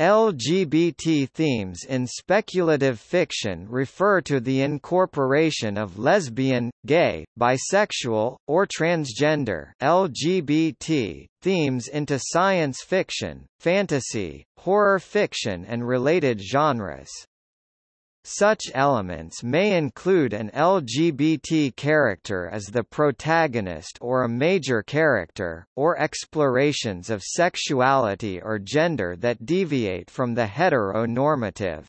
LGBT themes in speculative fiction refer to the incorporation of lesbian, gay, bisexual, or transgender LGBT themes into science fiction, fantasy, horror fiction and related genres. Such elements may include an LGBT character as the protagonist or a major character, or explorations of sexuality or gender that deviate from the heteronormative.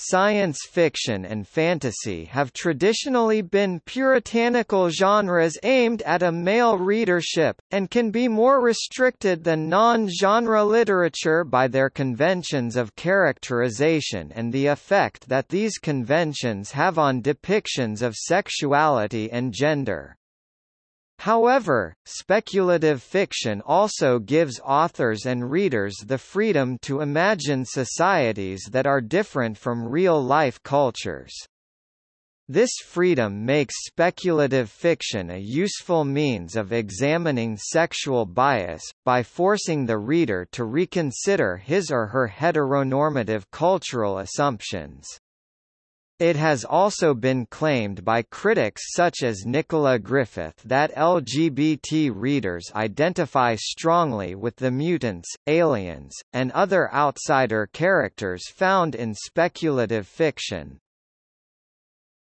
Science fiction and fantasy have traditionally been puritanical genres aimed at a male readership, and can be more restricted than non-genre literature by their conventions of characterization and the effect that these conventions have on depictions of sexuality and gender. However, speculative fiction also gives authors and readers the freedom to imagine societies that are different from real-life cultures. This freedom makes speculative fiction a useful means of examining sexual bias, by forcing the reader to reconsider his or her heteronormative cultural assumptions. It has also been claimed by critics such as Nicola Griffith that LGBT readers identify strongly with the mutants, aliens, and other outsider characters found in speculative fiction.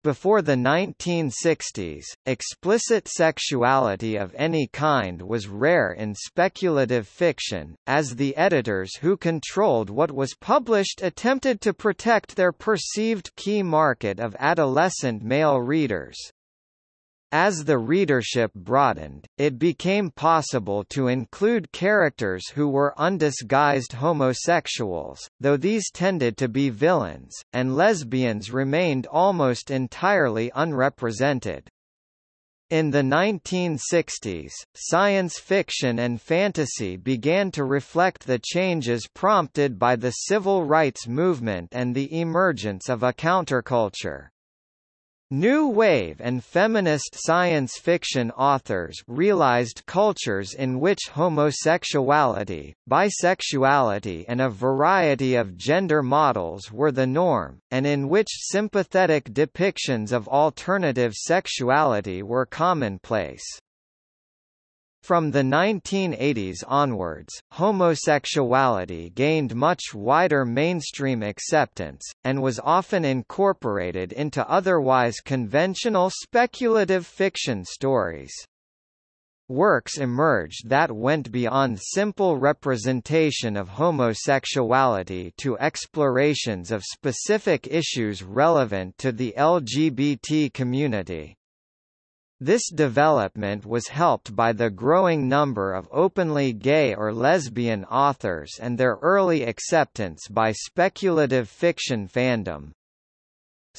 Before the 1960s, explicit sexuality of any kind was rare in speculative fiction, as the editors who controlled what was published attempted to protect their perceived key market of adolescent male readers. As the readership broadened, it became possible to include characters who were undisguised homosexuals, though these tended to be villains, and lesbians remained almost entirely unrepresented. In the 1960s, science fiction and fantasy began to reflect the changes prompted by the civil rights movement and the emergence of a counterculture. New Wave and feminist science fiction authors realized cultures in which homosexuality, bisexuality and a variety of gender models were the norm, and in which sympathetic depictions of alternative sexuality were commonplace. From the 1980s onwards, homosexuality gained much wider mainstream acceptance, and was often incorporated into otherwise conventional speculative fiction stories. Works emerged that went beyond simple representation of homosexuality to explorations of specific issues relevant to the LGBT community. This development was helped by the growing number of openly gay or lesbian authors and their early acceptance by speculative fiction fandom.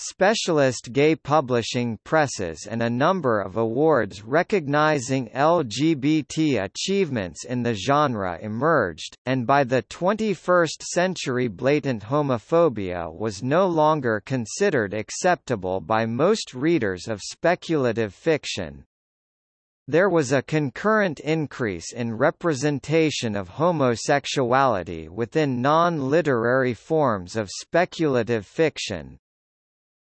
Specialist gay publishing presses and a number of awards recognizing LGBT achievements in the genre emerged, and by the 21st century blatant homophobia was no longer considered acceptable by most readers of speculative fiction. There was a concurrent increase in representation of homosexuality within non-literary forms of speculative fiction,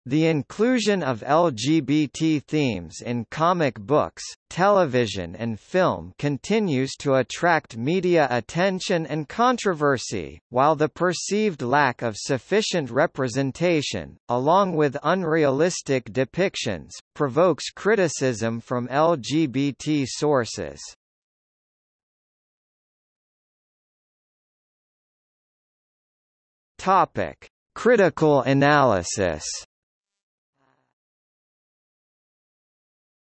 the inclusion of LGBT themes in comic books, television and film continues to attract media attention and controversy, while the perceived lack of sufficient representation, along with unrealistic depictions, provokes criticism from LGBT sources. Topic: Critical analysis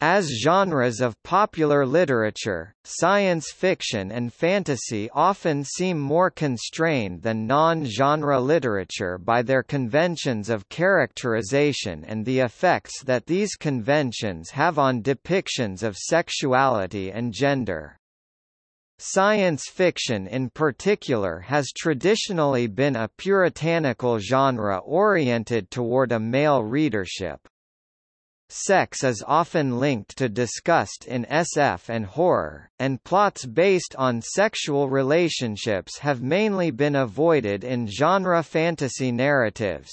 As genres of popular literature, science fiction and fantasy often seem more constrained than non-genre literature by their conventions of characterization and the effects that these conventions have on depictions of sexuality and gender. Science fiction in particular has traditionally been a puritanical genre oriented toward a male readership. Sex is often linked to disgust in SF and horror, and plots based on sexual relationships have mainly been avoided in genre fantasy narratives.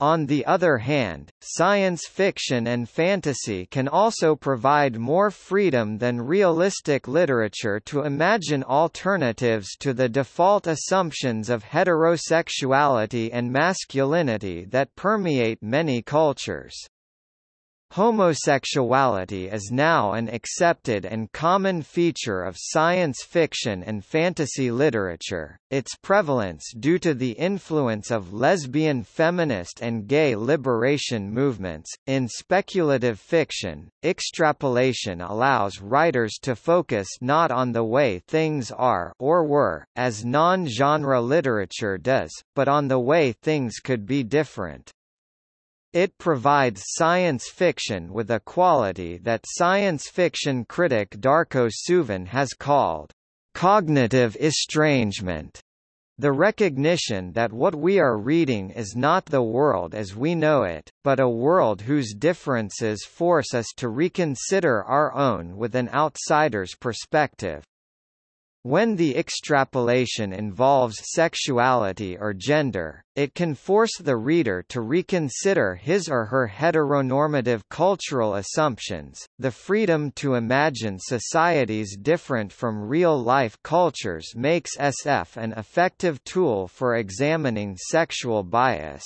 On the other hand, science fiction and fantasy can also provide more freedom than realistic literature to imagine alternatives to the default assumptions of heterosexuality and masculinity that permeate many cultures. Homosexuality is now an accepted and common feature of science fiction and fantasy literature, its prevalence due to the influence of lesbian feminist and gay liberation movements. In speculative fiction, extrapolation allows writers to focus not on the way things are or were, as non-genre literature does, but on the way things could be different. It provides science fiction with a quality that science fiction critic Darko Suvin has called cognitive estrangement. The recognition that what we are reading is not the world as we know it, but a world whose differences force us to reconsider our own with an outsider's perspective. When the extrapolation involves sexuality or gender, it can force the reader to reconsider his or her heteronormative cultural assumptions. The freedom to imagine societies different from real life cultures makes SF an effective tool for examining sexual bias.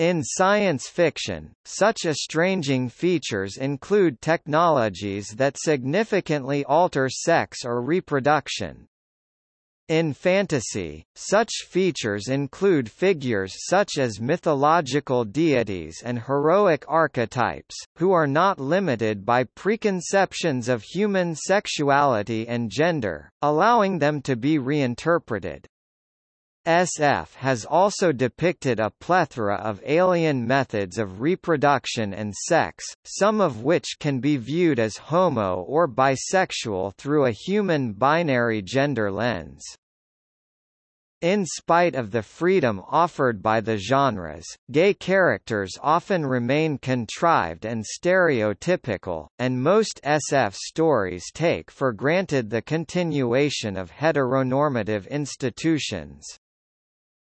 In science fiction, such estranging features include technologies that significantly alter sex or reproduction. In fantasy, such features include figures such as mythological deities and heroic archetypes, who are not limited by preconceptions of human sexuality and gender, allowing them to be reinterpreted. SF has also depicted a plethora of alien methods of reproduction and sex, some of which can be viewed as homo or bisexual through a human binary gender lens. In spite of the freedom offered by the genres, gay characters often remain contrived and stereotypical, and most SF stories take for granted the continuation of heteronormative institutions.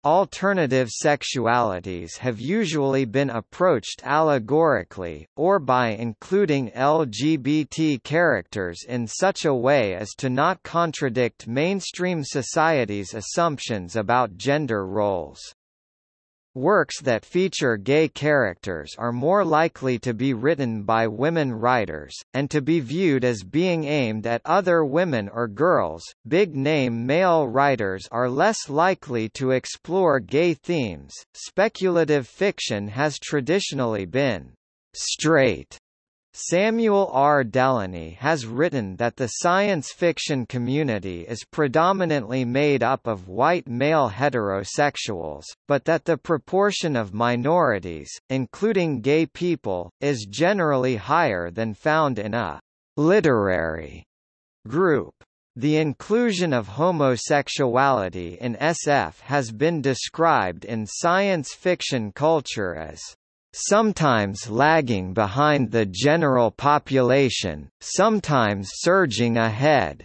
Alternative sexualities have usually been approached allegorically, or by including LGBT characters in such a way as to not contradict mainstream society's assumptions about gender roles. Works that feature gay characters are more likely to be written by women writers, and to be viewed as being aimed at other women or girls. Big name male writers are less likely to explore gay themes. Speculative fiction has traditionally been straight Samuel R. Delany has written that the science fiction community is predominantly made up of white male heterosexuals, but that the proportion of minorities, including gay people, is generally higher than found in a literary group. The inclusion of homosexuality in SF has been described in science fiction culture as sometimes lagging behind the general population, sometimes surging ahead.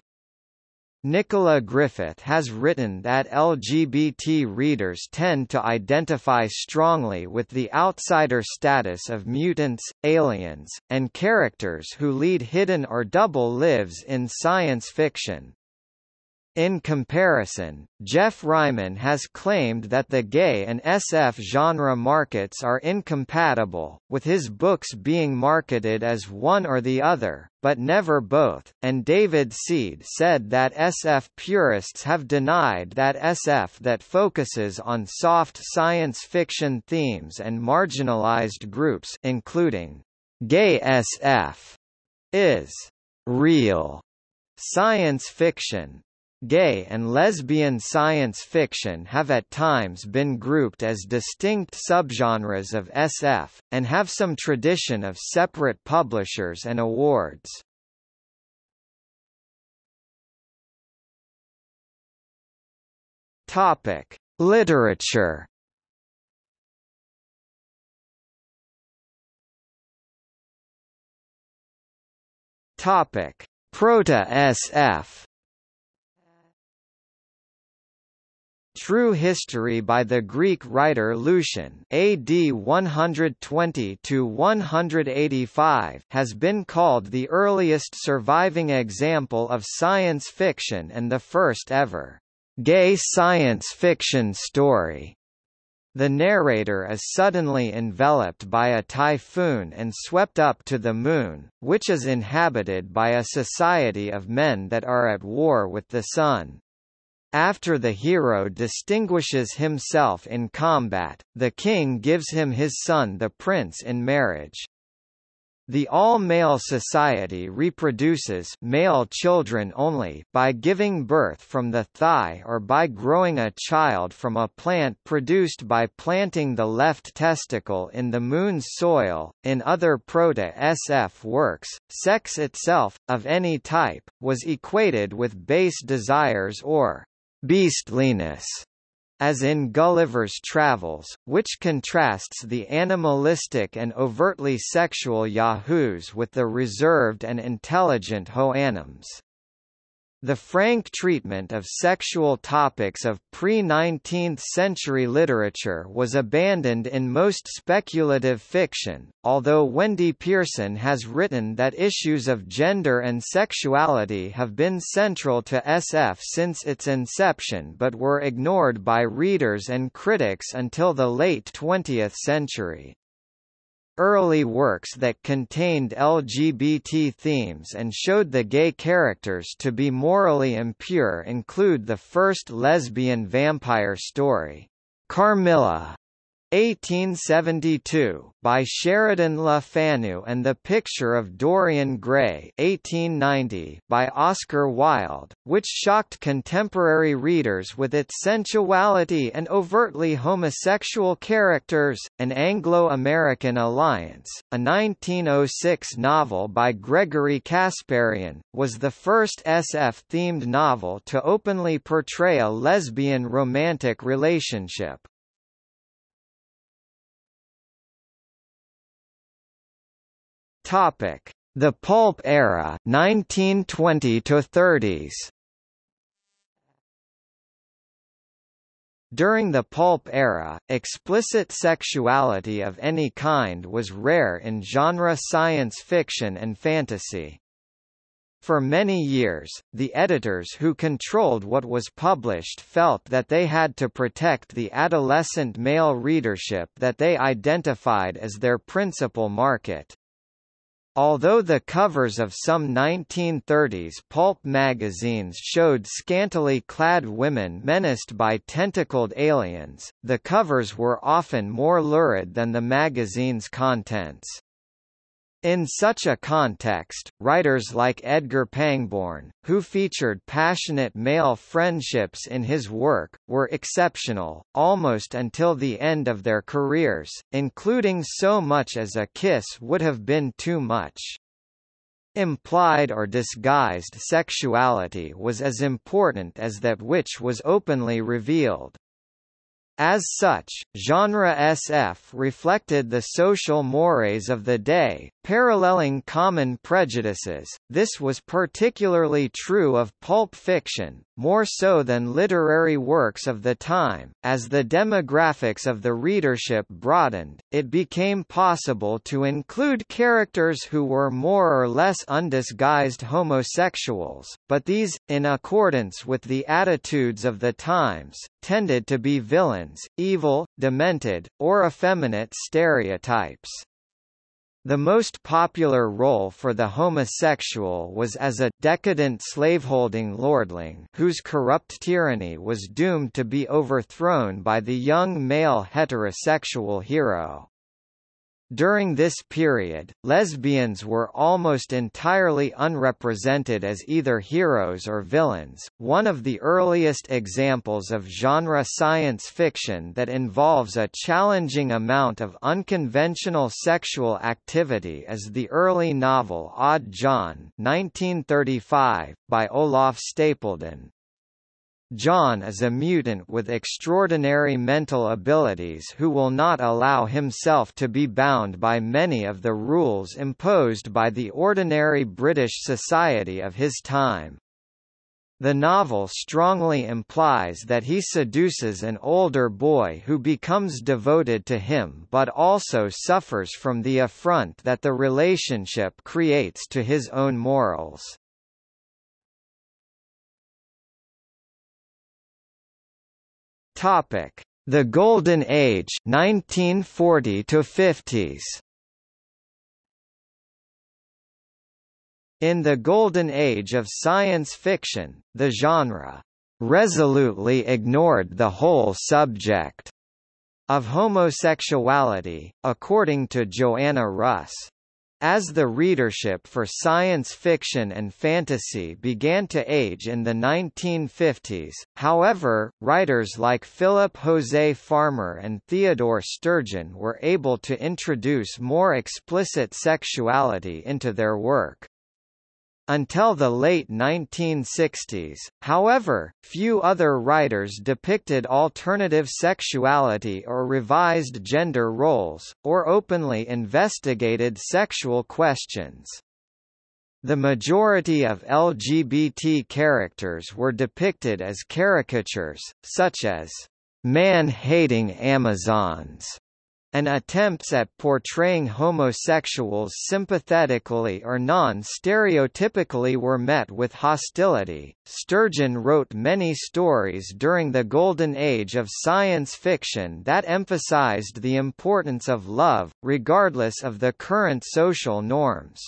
Nicola Griffith has written that LGBT readers tend to identify strongly with the outsider status of mutants, aliens, and characters who lead hidden or double lives in science fiction. In comparison, Geoff Ryman has claimed that the gay and SF genre markets are incompatible, with his books being marketed as one or the other, but never both, and David Seed said that SF purists have denied that SF that focuses on soft science fiction themes and marginalized groups including gay SF is real science fiction. Gay and lesbian science fiction have at times been grouped as distinct subgenres of SF, and have some tradition of separate publishers and awards. Topic: Literature. Topic: Proto-SF. True History by the Greek writer Lucian AD 120–185 has been called the earliest surviving example of science fiction and the first ever gay science fiction story. The narrator is suddenly enveloped by a typhoon and swept up to the moon, which is inhabited by a society of men that are at war with the sun. After the hero distinguishes himself in combat, the king gives him his son the prince in marriage. The all-male society reproduces male children only by giving birth from the thigh or by growing a child from a plant produced by planting the left testicle in the moon's soil. In other proto-SF works, sex itself, of any type, was equated with base desires or beastliness, as in Gulliver's Travels, which contrasts the animalistic and overtly sexual Yahoos with the reserved and intelligent Houyhnhnms. The frank treatment of sexual topics of pre-19th century literature was abandoned in most speculative fiction, although Wendy Pearson has written that issues of gender and sexuality have been central to SF since its inception but were ignored by readers and critics until the late 20th century. Early works that contained LGBT themes and showed the gay characters to be morally impure include the first lesbian vampire story, Carmilla, 1872, by Sheridan Le Fanu and The Picture of Dorian Gray 1890, by Oscar Wilde, which shocked contemporary readers with its sensuality and overtly homosexual characters, An Anglo-American Alliance, a 1906 novel by Gregory Casparian, was the first SF-themed novel to openly portray a lesbian romantic relationship. Topic: The pulp era, 1920 to 30s. During the pulp era, explicit sexuality of any kind was rare in genre science fiction and fantasy. For many years, the editors who controlled what was published felt that they had to protect the adolescent male readership that they identified as their principal market. Although the covers of some 1930s pulp magazines showed scantily clad women menaced by tentacled aliens, the covers were often more lurid than the magazine's contents. In such a context, writers like Edgar Pangborn, who featured passionate male friendships in his work, were exceptional, almost until the end of their careers, including so much as a kiss would have been too much. Implied or disguised sexuality was as important as that which was openly revealed. As such, genre SF reflected the social mores of the day, paralleling common prejudices. This was particularly true of pulp fiction, more so than literary works of the time. As the demographics of the readership broadened, it became possible to include characters who were more or less undisguised homosexuals, but these, in accordance with the attitudes of the times, tended to be villains, evil, demented, or effeminate stereotypes. The most popular role for the homosexual was as a decadent slaveholding lordling whose corrupt tyranny was doomed to be overthrown by the young male heterosexual hero. During this period, lesbians were almost entirely unrepresented as either heroes or villains. One of the earliest examples of genre science fiction that involves a challenging amount of unconventional sexual activity is the early novel Odd John (1935) by Olaf Stapledon. John is a mutant with extraordinary mental abilities who will not allow himself to be bound by many of the rules imposed by the ordinary British society of his time. The novel strongly implies that he seduces an older boy who becomes devoted to him but also suffers from the affront that the relationship creates to his own morals. Topic: The Golden Age 1940 to 50s. In the golden age of science fiction, the genre resolutely ignored the whole subject of homosexuality, according to Joanna Russ. As the readership for science fiction and fantasy began to age in the 1950s, however, writers like Philip Jose Farmer and Theodore Sturgeon were able to introduce more explicit sexuality into their work. Until the late 1960s, however, few other writers depicted alternative sexuality or revised gender roles, or openly investigated sexual questions. The majority of LGBT characters were depicted as caricatures, such as man-hating Amazons and attempts at portraying homosexuals sympathetically or non-stereotypically were met with hostility. Sturgeon wrote many stories during the golden age of science fiction that emphasized the importance of love, regardless of the current social norms.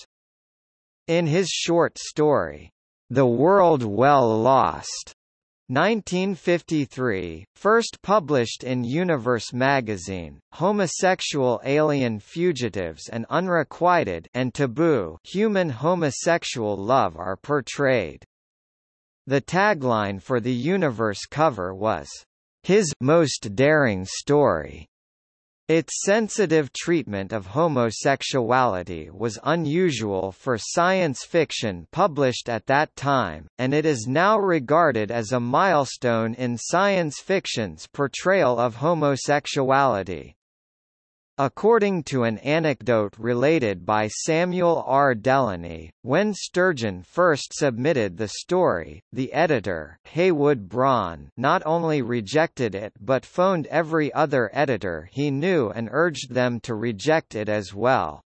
In his short story, The World Well Lost, 1953, first published in Universe magazine, homosexual alien fugitives and unrequited and taboo human homosexual love are portrayed. The tagline for the Universe cover was, "...his most daring story." Its sensitive treatment of homosexuality was unusual for science fiction published at that time, and it is now regarded as a milestone in science fiction's portrayal of homosexuality. According to an anecdote related by Samuel R. Delany, when Sturgeon first submitted the story, the editor Howard Browne not only rejected it but phoned every other editor he knew and urged them to reject it as well.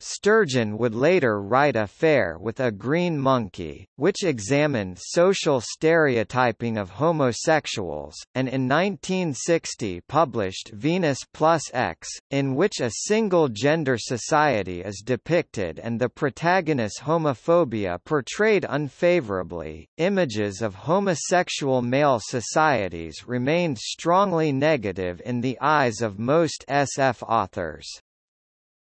Sturgeon would later write Affair with a Green Monkey, which examined social stereotyping of homosexuals, and in 1960 published Venus Plus X, in which a single-gender society is depicted and the protagonist's homophobia portrayed unfavorably. Images of homosexual male societies remained strongly negative in the eyes of most SF authors.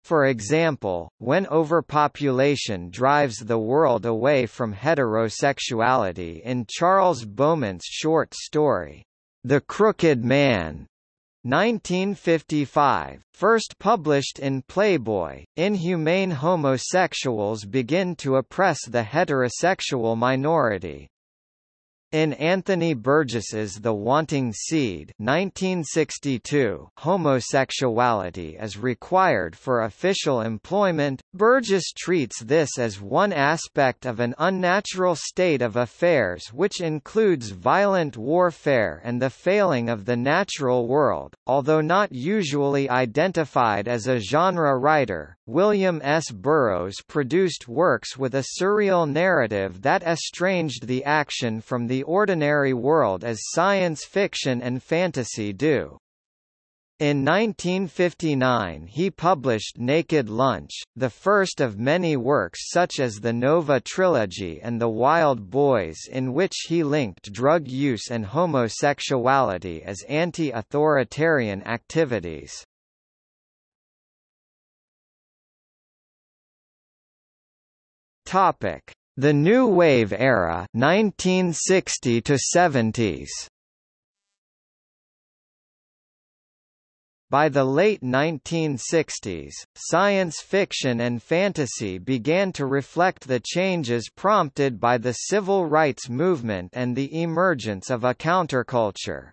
For example, when overpopulation drives the world away from heterosexuality in Charles Beaumont's short story, The Crooked Man, 1955, first published in Playboy, inhumane homosexuals begin to oppress the heterosexual minority. In Anthony Burgess's The Wanting Seed 1962, homosexuality is required for official employment. Burgess treats this as one aspect of an unnatural state of affairs which includes violent warfare and the failing of the natural world. Although not usually identified as a genre writer, William S. Burroughs produced works with a surreal narrative that estranged the action from the ordinary world as science fiction and fantasy do. In 1959 he published Naked Lunch, the first of many works such as the Nova Trilogy and The Wild Boys in which he linked drug use and homosexuality as anti-authoritarian activities. Topic: The New Wave era, 1960 to 70s. By the late 1960s, science fiction and fantasy began to reflect the changes prompted by the civil rights movement and the emergence of a counterculture.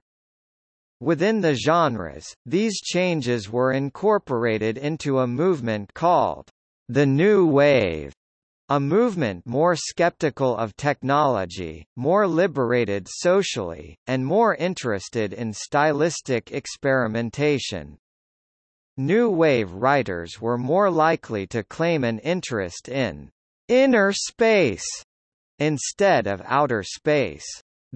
Within the genres, these changes were incorporated into a movement called the New Wave, a movement more skeptical of technology, more liberated socially, and more interested in stylistic experimentation. New Wave writers were more likely to claim an interest in inner space instead of outer space.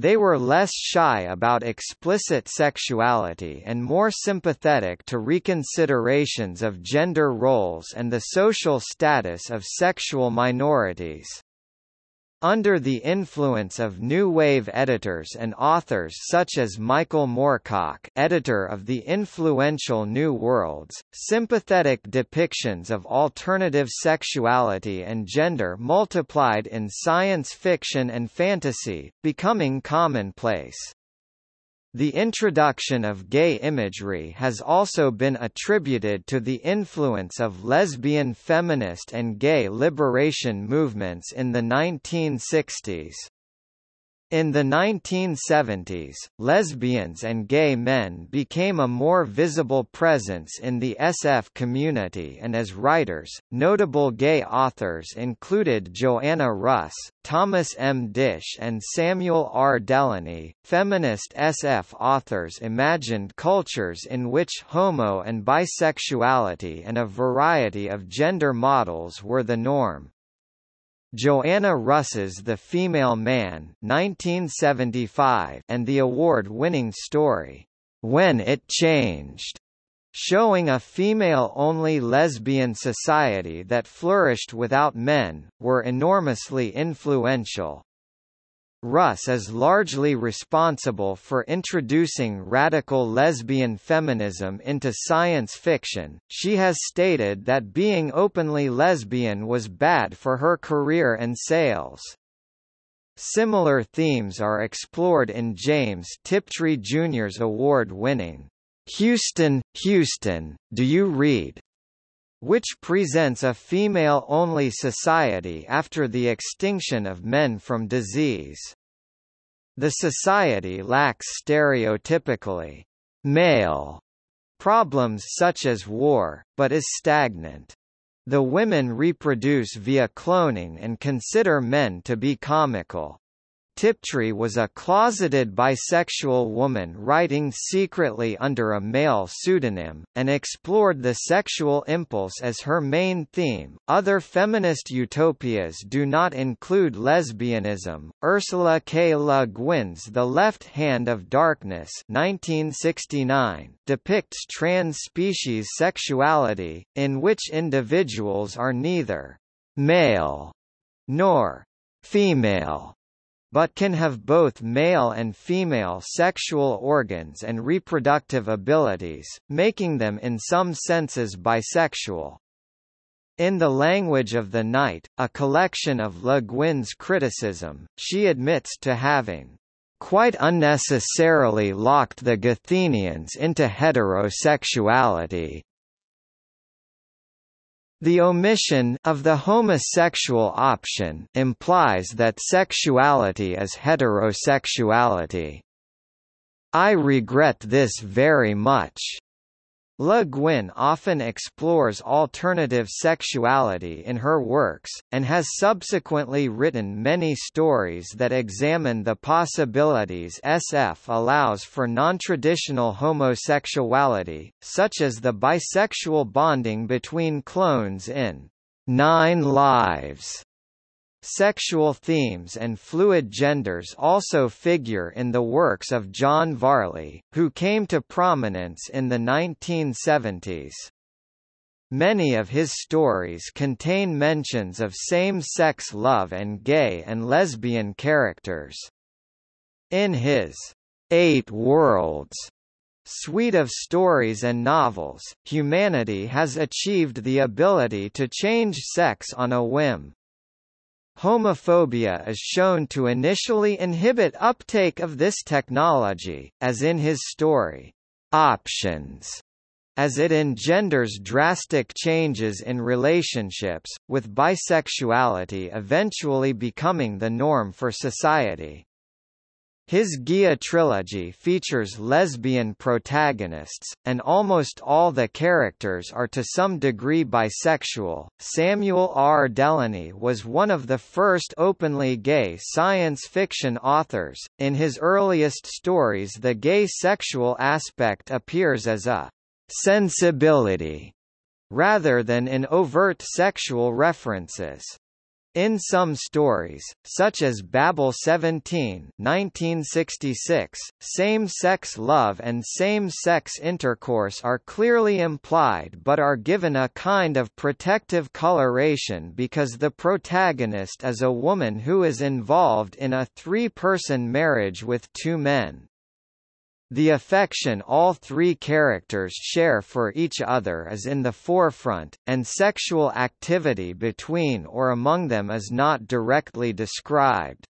They were less shy about explicit sexuality and more sympathetic to reconsiderations of gender roles and the social status of sexual minorities. Under the influence of new wave editors and authors such as Michael Moorcock editor of the influential New Worlds, sympathetic depictions of alternative sexuality and gender multiplied in science fiction and fantasy, becoming commonplace. The introduction of gay imagery has also been attributed to the influence of lesbian feminist and gay liberation movements in the 1960s. In the 1970s, lesbians and gay men became a more visible presence in the SF community and as writers, notable gay authors included Joanna Russ, Thomas M. Disch and Samuel R. Delany. Feminist SF authors imagined cultures in which homo and bisexuality and a variety of gender models were the norm. Joanna Russ's The Female Man 1975 and the award-winning story, When It Changed, showing a female-only lesbian society that flourished without men, were enormously influential. Russ is largely responsible for introducing radical lesbian feminism into science fiction. She has stated that being openly lesbian was bad for her career and sales. Similar themes are explored in James Tiptree Jr.'s award-winning Houston, Houston, Do You Read? Which presents a female-only society after the extinction of men from disease. The society lacks stereotypically male problems such as war, but is stagnant. The women reproduce via cloning and consider men to be comical. Tiptree was a closeted bisexual woman writing secretly under a male pseudonym, and explored the sexual impulse as her main theme. Other feminist utopias do not include lesbianism. Ursula K. Le Guin's The Left Hand of Darkness 1969 depicts trans-species sexuality, in which individuals are neither male nor female but can have both male and female sexual organs and reproductive abilities, making them in some senses bisexual. In The Language of the Night, a collection of Le Guin's criticism, she admits to having quite unnecessarily locked the Gethenians into heterosexuality, the omission of the homosexual option implies that sexuality is heterosexuality. I regret this very much. Le Guin often explores alternative sexuality in her works, and has subsequently written many stories that examine the possibilities SF allows for non-traditional homosexuality, such as the bisexual bonding between clones in Nine Lives. Sexual themes and fluid genders also figure in the works of John Varley, who came to prominence in the 1970s. Many of his stories contain mentions of same-sex love and gay and lesbian characters. In his Eight Worlds suite of stories and novels, humanity has achieved the ability to change sex on a whim. Homophobia is shown to initially inhibit uptake of this technology, as in his story, Options, as it engenders drastic changes in relationships, with bisexuality eventually becoming the norm for society. His Gaea trilogy features lesbian protagonists, and almost all the characters are to some degree bisexual. Samuel R. Delany was one of the first openly gay science fiction authors. In his earliest stories, the gay sexual aspect appears as a sensibility rather than in overt sexual references. In some stories, such as Babel 17 1966, same-sex love and same-sex intercourse are clearly implied but are given a kind of protective coloration because the protagonist is a woman who is involved in a three-person marriage with two men. The affection all three characters share for each other is in the forefront, and sexual activity between or among them is not directly described.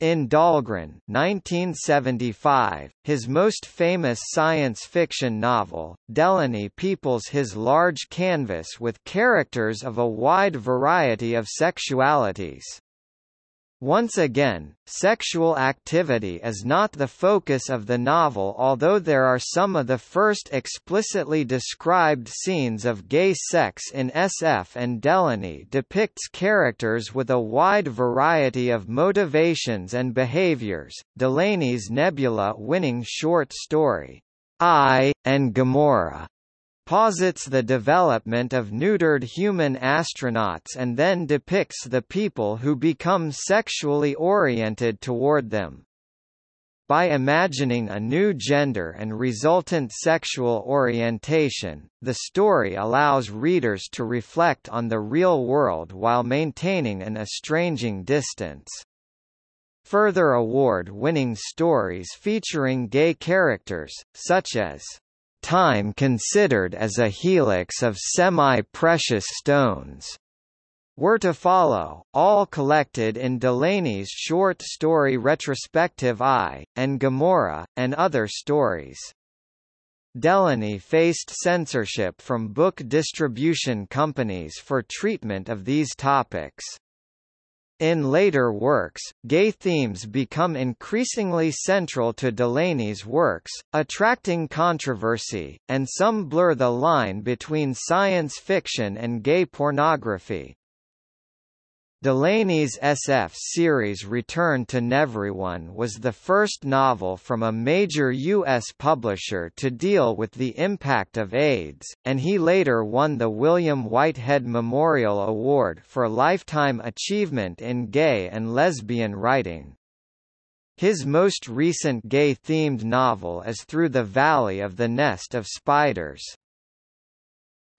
In Dahlgren 1975, his most famous science fiction novel, Delany peoples his large canvas with characters of a wide variety of sexualities. Once again, sexual activity is not the focus of the novel although there are some of the first explicitly described scenes of gay sex in SF and Delany depicts characters with a wide variety of motivations and behaviors. Delany's Nebula-winning short story, Aye, and Gomorrah, posits the development of neutered human astronauts and then depicts the people who become sexually oriented toward them. By imagining a new gender and resultant sexual orientation, the story allows readers to reflect on the real world while maintaining an estranging distance. Further award-winning stories featuring gay characters, such as time considered as a helix of semi-precious stones were to follow, all collected in Delany's short story retrospective Aye, and Gomorrah, and other stories. Delany faced censorship from book distribution companies for treatment of these topics. In later works, gay themes become increasingly central to Delany's works, attracting controversy, and some blur the line between science fiction and gay pornography. Delany's SF series Return to Nevèrÿon was the first novel from a major U.S. publisher to deal with the impact of AIDS, and he later won the William Whitehead Memorial Award for Lifetime Achievement in Gay and Lesbian Writing. His most recent gay-themed novel is Through the Valley of the Nest of Spiders.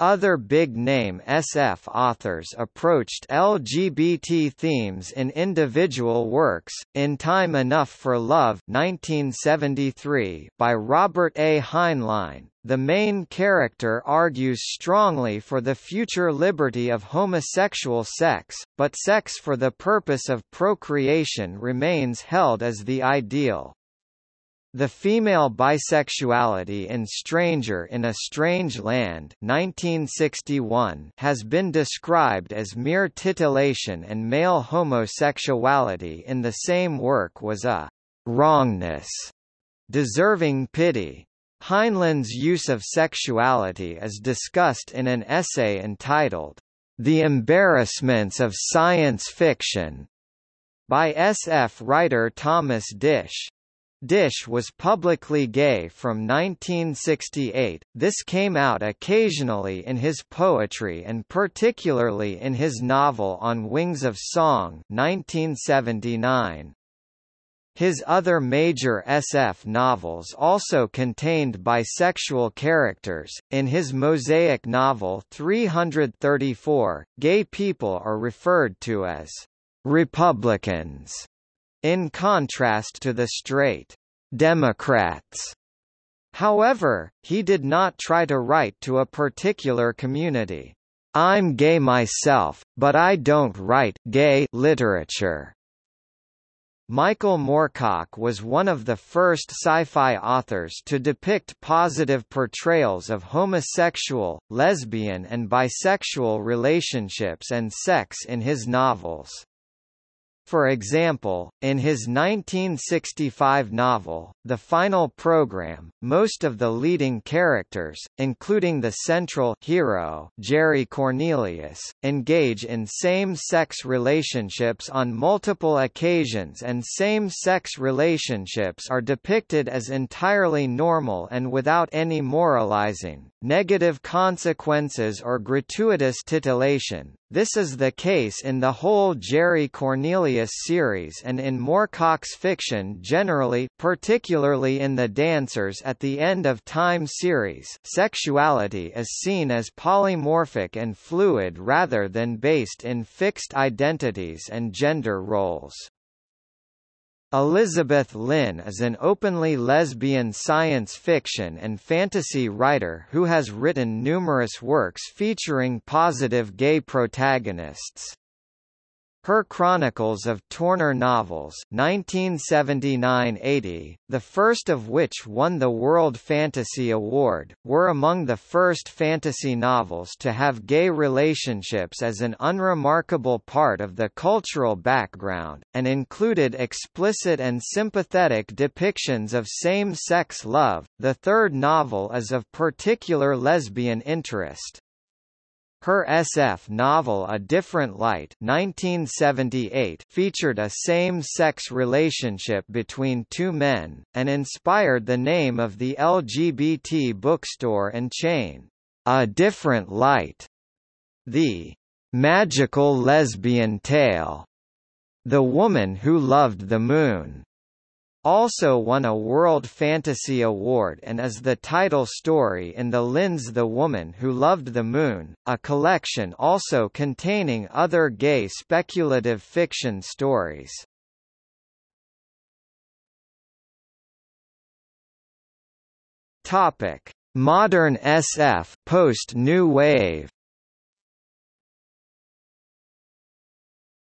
Other big-name SF authors approached LGBT themes in individual works, In Time Enough for Love 1973 by Robert A. Heinlein, the main character argues strongly for the future liberty of homosexual sex, but sex for the purpose of procreation remains held as the ideal. The female bisexuality in Stranger in a Strange Land 1961 has been described as mere titillation and male homosexuality in the same work was a wrongness deserving pity. Heinlein's use of sexuality is discussed in an essay entitled, The Embarrassments of Science Fiction, by SF writer Thomas Disch. Disch was publicly gay from 1968, this came out occasionally in his poetry and particularly in his novel On Wings of Song 1979. His other major SF novels also contained bisexual characters. In his Mosaic novel 334, gay people are referred to as Republicans in contrast to the straight Democrats. However, he did not try to write to a particular community. I'm gay myself, but I don't write gay literature. Michael Moorcock was one of the first sci-fi authors to depict positive portrayals of homosexual, lesbian and bisexual relationships and sex in his novels. For example, in his 1965 novel, The Final Program, most of the leading characters, including the central hero Jerry Cornelius, engage in same-sex relationships on multiple occasions and same-sex relationships are depicted as entirely normal and without any moralizing, negative consequences or gratuitous titillation. This is the case in the whole Jerry Cornelius series and in Moorcock's fiction generally particularly in The Dancers at the End of Time series sexuality is seen as polymorphic and fluid rather than based in fixed identities and gender roles. Elizabeth Lynn is an openly lesbian science fiction and fantasy writer who has written numerous works featuring positive gay protagonists. Her Chronicles of Tornor Novels 1979–80, the first of which won the World Fantasy Award, were among the first fantasy novels to have gay relationships as an unremarkable part of the cultural background, and included explicit and sympathetic depictions of same-sex love. The third novel is of particular lesbian interest. Her SF novel A Different Light 1978 featured a same-sex relationship between two men, and inspired the name of the LGBT bookstore and chain, A Different Light. The magical lesbian tale, The Woman Who Loved the Moon, also won a World Fantasy Award and is the title story in the Lynn's The Woman Who Loved the Moon, a collection also containing other gay speculative fiction stories. Topic: Modern SF post-New Wave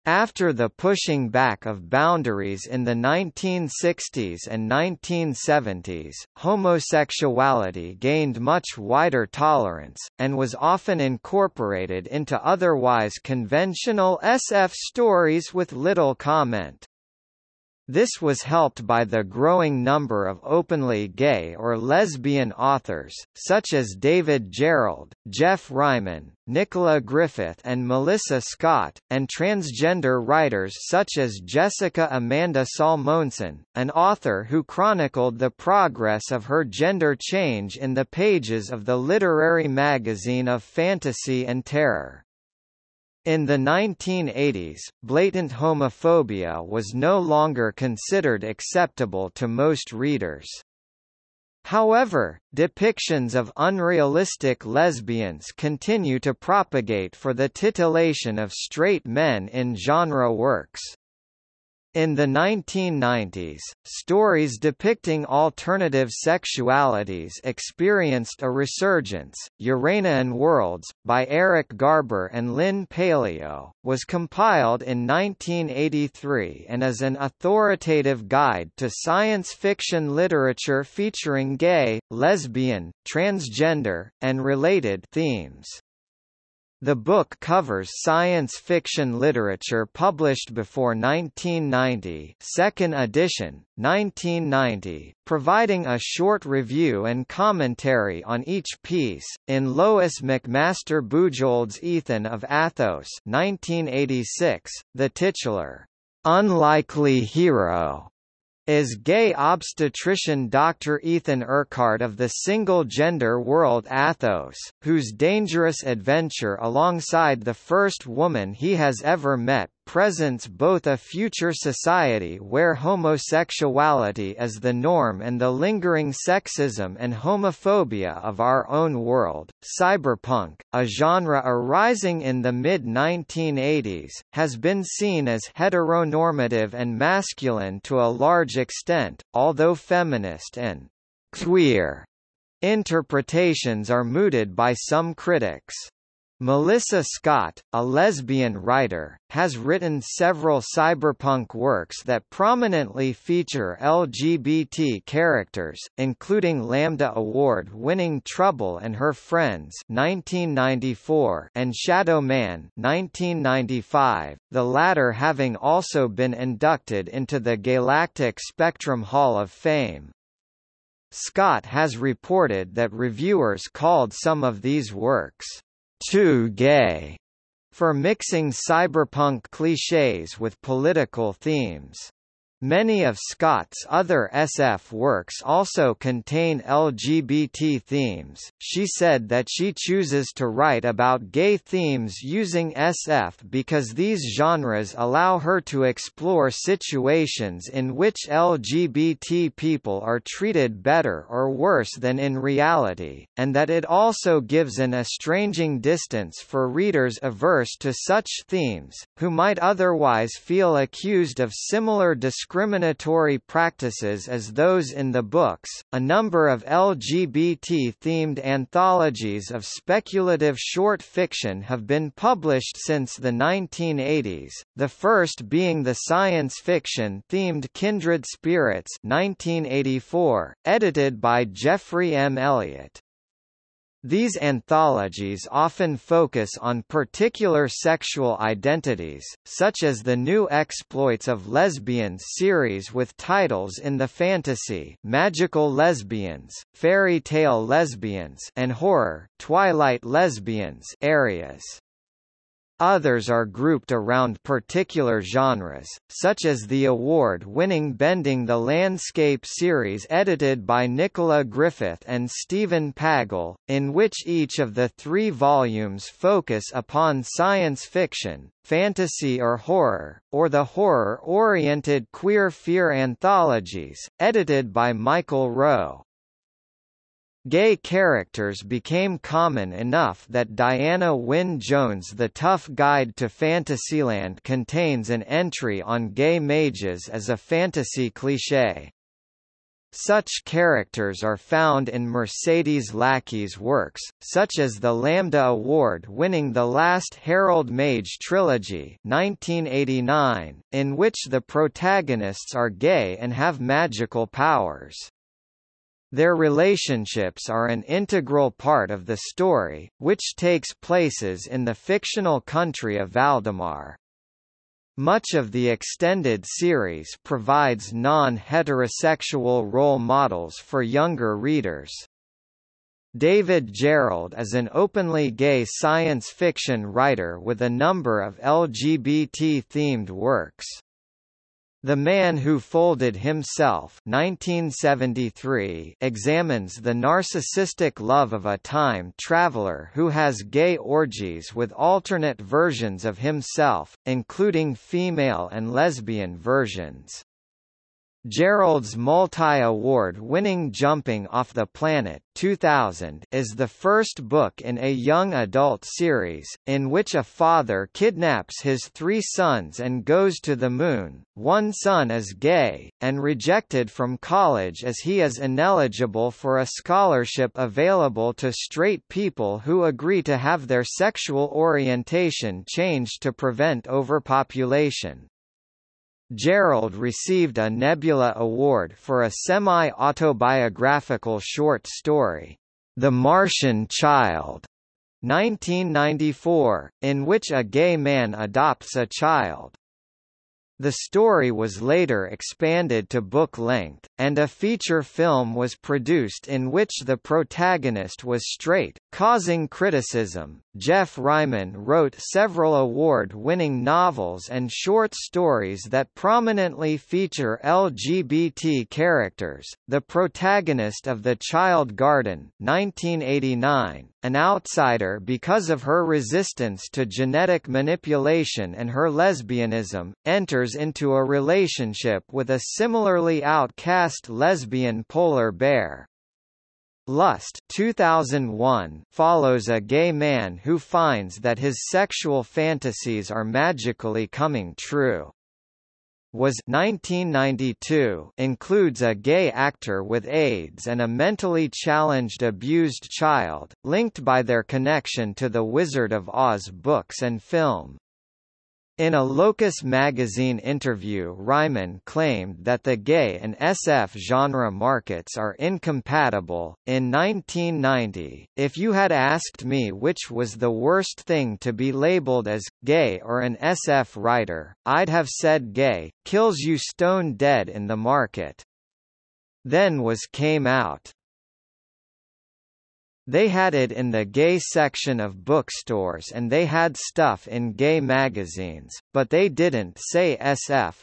After the pushing back of boundaries in the 1960s and 1970s, homosexuality gained much wider tolerance, and was often incorporated into otherwise conventional SF stories with little comment. This was helped by the growing number of openly gay or lesbian authors, such as David Gerrold, Geoff Ryman, Nicola Griffith and Melissa Scott, and transgender writers such as Jessica Amanda Salmonson, an author who chronicled the progress of her gender change in the pages of the literary magazine of fantasy and terror. In the 1980s, blatant homophobia was no longer considered acceptable to most readers. However, depictions of unrealistic lesbians continue to propagate for the titillation of straight men in genre works. In the 1990s, stories depicting alternative sexualities experienced a resurgence. Uranian Worlds, by Eric Garber and Lynn Paleo, was compiled in 1983 and is an authoritative guide to science fiction literature featuring gay, lesbian, transgender, and related themes. The book covers science fiction literature published before 1990 second edition, 1990, providing a short review and commentary on each piece, in Lois McMaster Bujold's Ethan of Athos 1986, the titular, "'Unlikely Hero' is gay obstetrician Dr. Ethan Urquhart of the single-gender world Athos, whose dangerous adventure alongside the first woman he has ever met presents both a future society where homosexuality is the norm and the lingering sexism and homophobia of our own world. Cyberpunk, a genre arising in the mid-1980s, has been seen as heteronormative and masculine to a large extent, although feminist and queer interpretations are mooted by some critics. Melissa Scott, a lesbian writer, has written several cyberpunk works that prominently feature LGBT characters, including Lambda Award-winning Trouble and Her Friends (1994) and Shadow Man (1995), the latter having also been inducted into the Galactic Spectrum Hall of Fame. Scott has reported that reviewers called some of these works too gay for mixing cyberpunk cliches with political themes. Many of Scott's other SF works also contain LGBT themes. She said that she chooses to write about gay themes using SF because these genres allow her to explore situations in which LGBT people are treated better or worse than in reality, and that it also gives an estranging distance for readers averse to such themes, who might otherwise feel accused of similar discrimination discriminatory practices as those in the books. A number of LGBT themed anthologies of speculative short fiction have been published since the 1980s, the first being the science fiction themed Kindred Spirits 1984, edited by Jeffrey M. Elliott. These anthologies often focus on particular sexual identities, such as the New Exploits of Lesbians series with titles in the fantasy Magical Lesbians, Fairy Tale Lesbians and Horror Twilight Lesbians areas. Others are grouped around particular genres, such as the award-winning Bending the Landscape series edited by Nicola Griffith and Stephen Pagel, in which each of the three volumes focus upon science fiction, fantasy or horror, or the horror-oriented queer fear anthologies, edited by Michael Rowe. Gay characters became common enough that Diana Wynne Jones' The Tough Guide to Fantasyland contains an entry on gay mages as a fantasy cliché. Such characters are found in Mercedes Lackey's works, such as the Lambda Award-winning The Last Herald Mage trilogy 1989, in which the protagonists are gay and have magical powers. Their relationships are an integral part of the story, which takes places in the fictional country of Valdemar. Much of the extended series provides non-heterosexual role models for younger readers. David Gerrold is an openly gay science fiction writer with a number of LGBT-themed works. The Man Who Folded Himself 1973 examines the narcissistic love of a time traveler who has gay orgies with alternate versions of himself, including female and lesbian versions. Gerrold's multi-award-winning Jumping Off the Planet 2000 is the first book in a young adult series, in which a father kidnaps his three sons and goes to the moon. One son is gay, and rejected from college as he is ineligible for a scholarship available to straight people who agree to have their sexual orientation changed to prevent overpopulation. Gerrold received a Nebula Award for a semi-autobiographical short story, The Martian Child, 1994, in which a gay man adopts a child. The story was later expanded to book length, and a feature film was produced in which the protagonist was straight, causing criticism. Geoff Ryman wrote several award-winning novels and short stories that prominently feature LGBT characters. The protagonist of The Child Garden, 1989, an outsider because of her resistance to genetic manipulation and her lesbianism, enters into a relationship with a similarly outcast lesbian polar bear. Lust 2001 follows a gay man who finds that his sexual fantasies are magically coming true. Was 1992 includes a gay actor with AIDS and a mentally challenged abused child, linked by their connection to the Wizard of Oz books and film. In a Locus magazine interview Ryman claimed that the gay and SF genre markets are incompatible. In 1990, if you had asked me which was the worst thing to be labeled as, gay or an SF writer, I'd have said gay, kills you stone dead in the market. Then was came out. They had it in the gay section of bookstores and they had stuff in gay magazines, but they didn't say SF.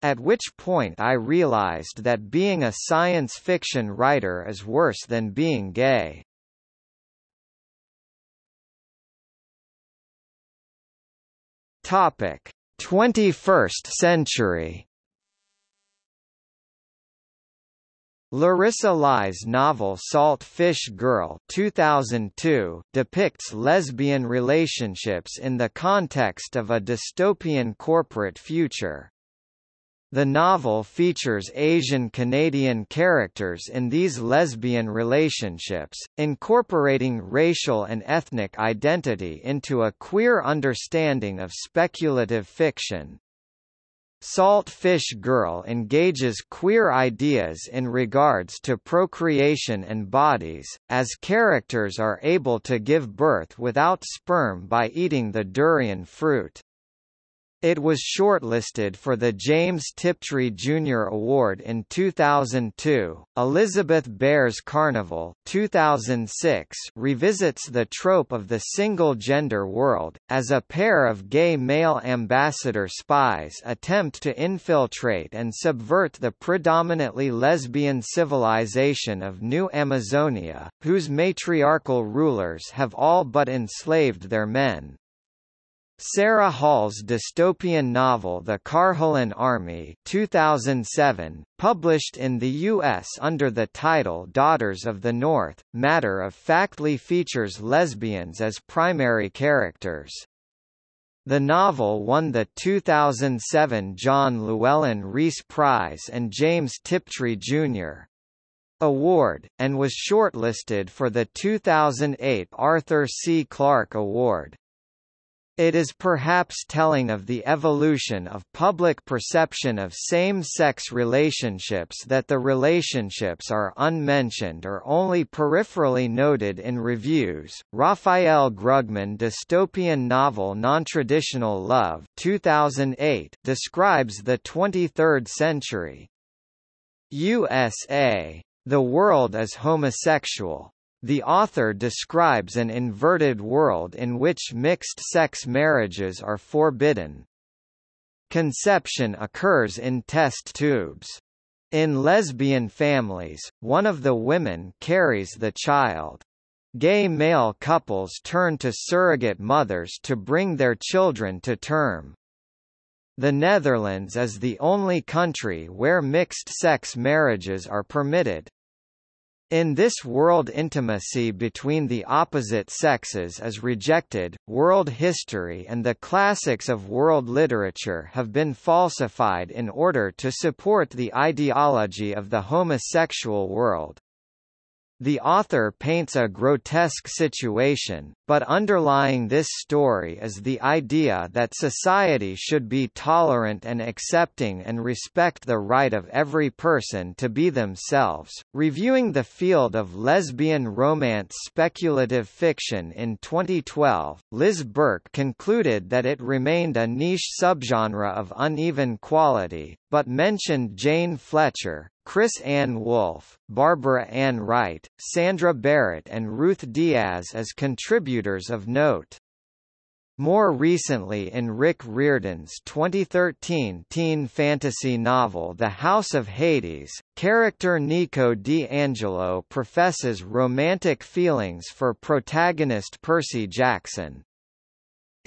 At which point I realized that being a science fiction writer is worse than being gay. Topic: 21st century Larissa Lai's novel Salt Fish Girl 2002 depicts lesbian relationships in the context of a dystopian corporate future. The novel features Asian Canadian characters in these lesbian relationships, incorporating racial and ethnic identity into a queer understanding of speculative fiction. Salt Fish Girl engages queer ideas in regards to procreation and bodies, as characters are able to give birth without sperm by eating the durian fruit. It was shortlisted for the James Tiptree Jr. Award in 2002. Elizabeth Bear's Carnival 2006 revisits the trope of the single-gender world, as a pair of gay male ambassador spies attempt to infiltrate and subvert the predominantly lesbian civilization of New Amazonia, whose matriarchal rulers have all but enslaved their men. Sarah Hall's dystopian novel The Carhullan Army 2007, published in the U.S. under the title Daughters of the North, matter-of-factly features lesbians as primary characters. The novel won the 2007 John Llewellyn Rhys Prize and James Tiptree, Jr. Award, and was shortlisted for the 2008 Arthur C. Clarke Award. It is perhaps telling of the evolution of public perception of same-sex relationships that the relationships are unmentioned or only peripherally noted in reviews. Raphael Grugman dystopian novel Nontraditional Love 2008 describes the 23rd century. USA. The world is homosexual. The author describes an inverted world in which mixed-sex marriages are forbidden. Conception occurs in test tubes. In lesbian families, one of the women carries the child. Gay male couples turn to surrogate mothers to bring their children to term. The Netherlands is the only country where mixed-sex marriages are permitted. In this world intimacy between the opposite sexes is rejected, world history and the classics of world literature have been falsified in order to support the ideology of the homosexual world. The author paints a grotesque situation, but underlying this story is the idea that society should be tolerant and accepting and respect the right of every person to be themselves. Reviewing the field of lesbian romance speculative fiction in 2012, Liz Bourke concluded that it remained a niche subgenre of uneven quality, but mentioned Jane Fletcher, Chris Ann Wolfe, Barbara Ann Wright, Sandra Barrett and Ruth Diaz as contributors of note. More recently in Rick Riordan's 2013 teen fantasy novel The House of Hades, character Nico di Angelo professes romantic feelings for protagonist Percy Jackson.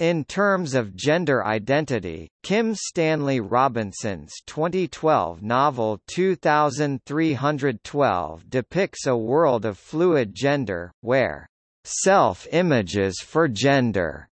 In terms of gender identity, Kim Stanley Robinson's 2012 novel 2312 depicts a world of fluid gender, where self-images for gender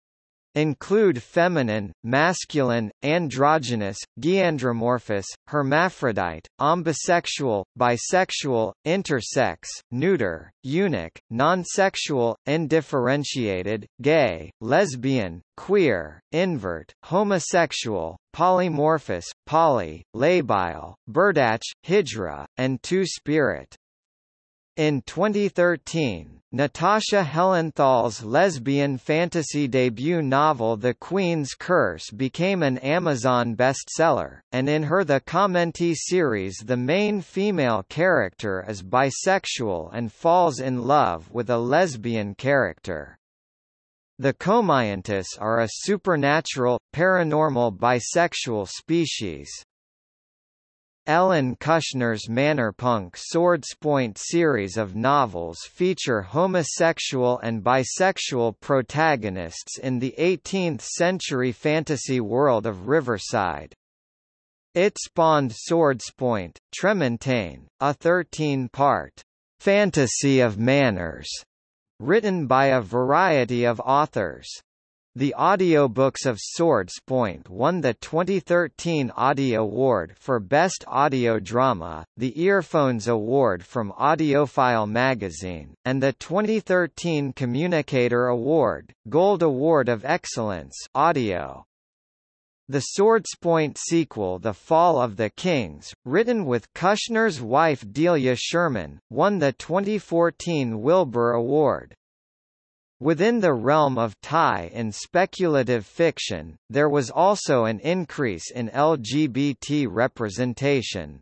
include feminine, masculine, androgynous, gynandromorphous, hermaphrodite, omnisexual, bisexual, intersex, neuter, eunuch, non-sexual, indifferentiated, gay, lesbian, queer, invert, homosexual, polymorphous, poly, labile, berdach, hijra, and two-spirit. In 2013, Natasha Helenthal's lesbian fantasy debut novel The Queen's Curse became an Amazon bestseller, and in her The Commentee series the main female character is bisexual and falls in love with a lesbian character. The Comayantis are a supernatural, paranormal bisexual species. Ellen Kushner's Mannerpunk Swordspoint series of novels feature homosexual and bisexual protagonists in the 18th-century fantasy world of Riverside. It spawned Swordspoint, Tremontaine, a 13-part fantasy of manners, written by a variety of authors. The audiobooks of Swordspoint won the 2013 Audie Award for Best Audio Drama, the Earphones Award from AudioFile magazine, and the 2013 Communicator Award, Gold Award of Excellence Audio. The Swordspoint sequel The Fall of the Kings, written with Kushner's wife Delia Sherman, won the 2014 Wilbur Award. Within the realm of tie in speculative fiction, there was also an increase in LGBT representation.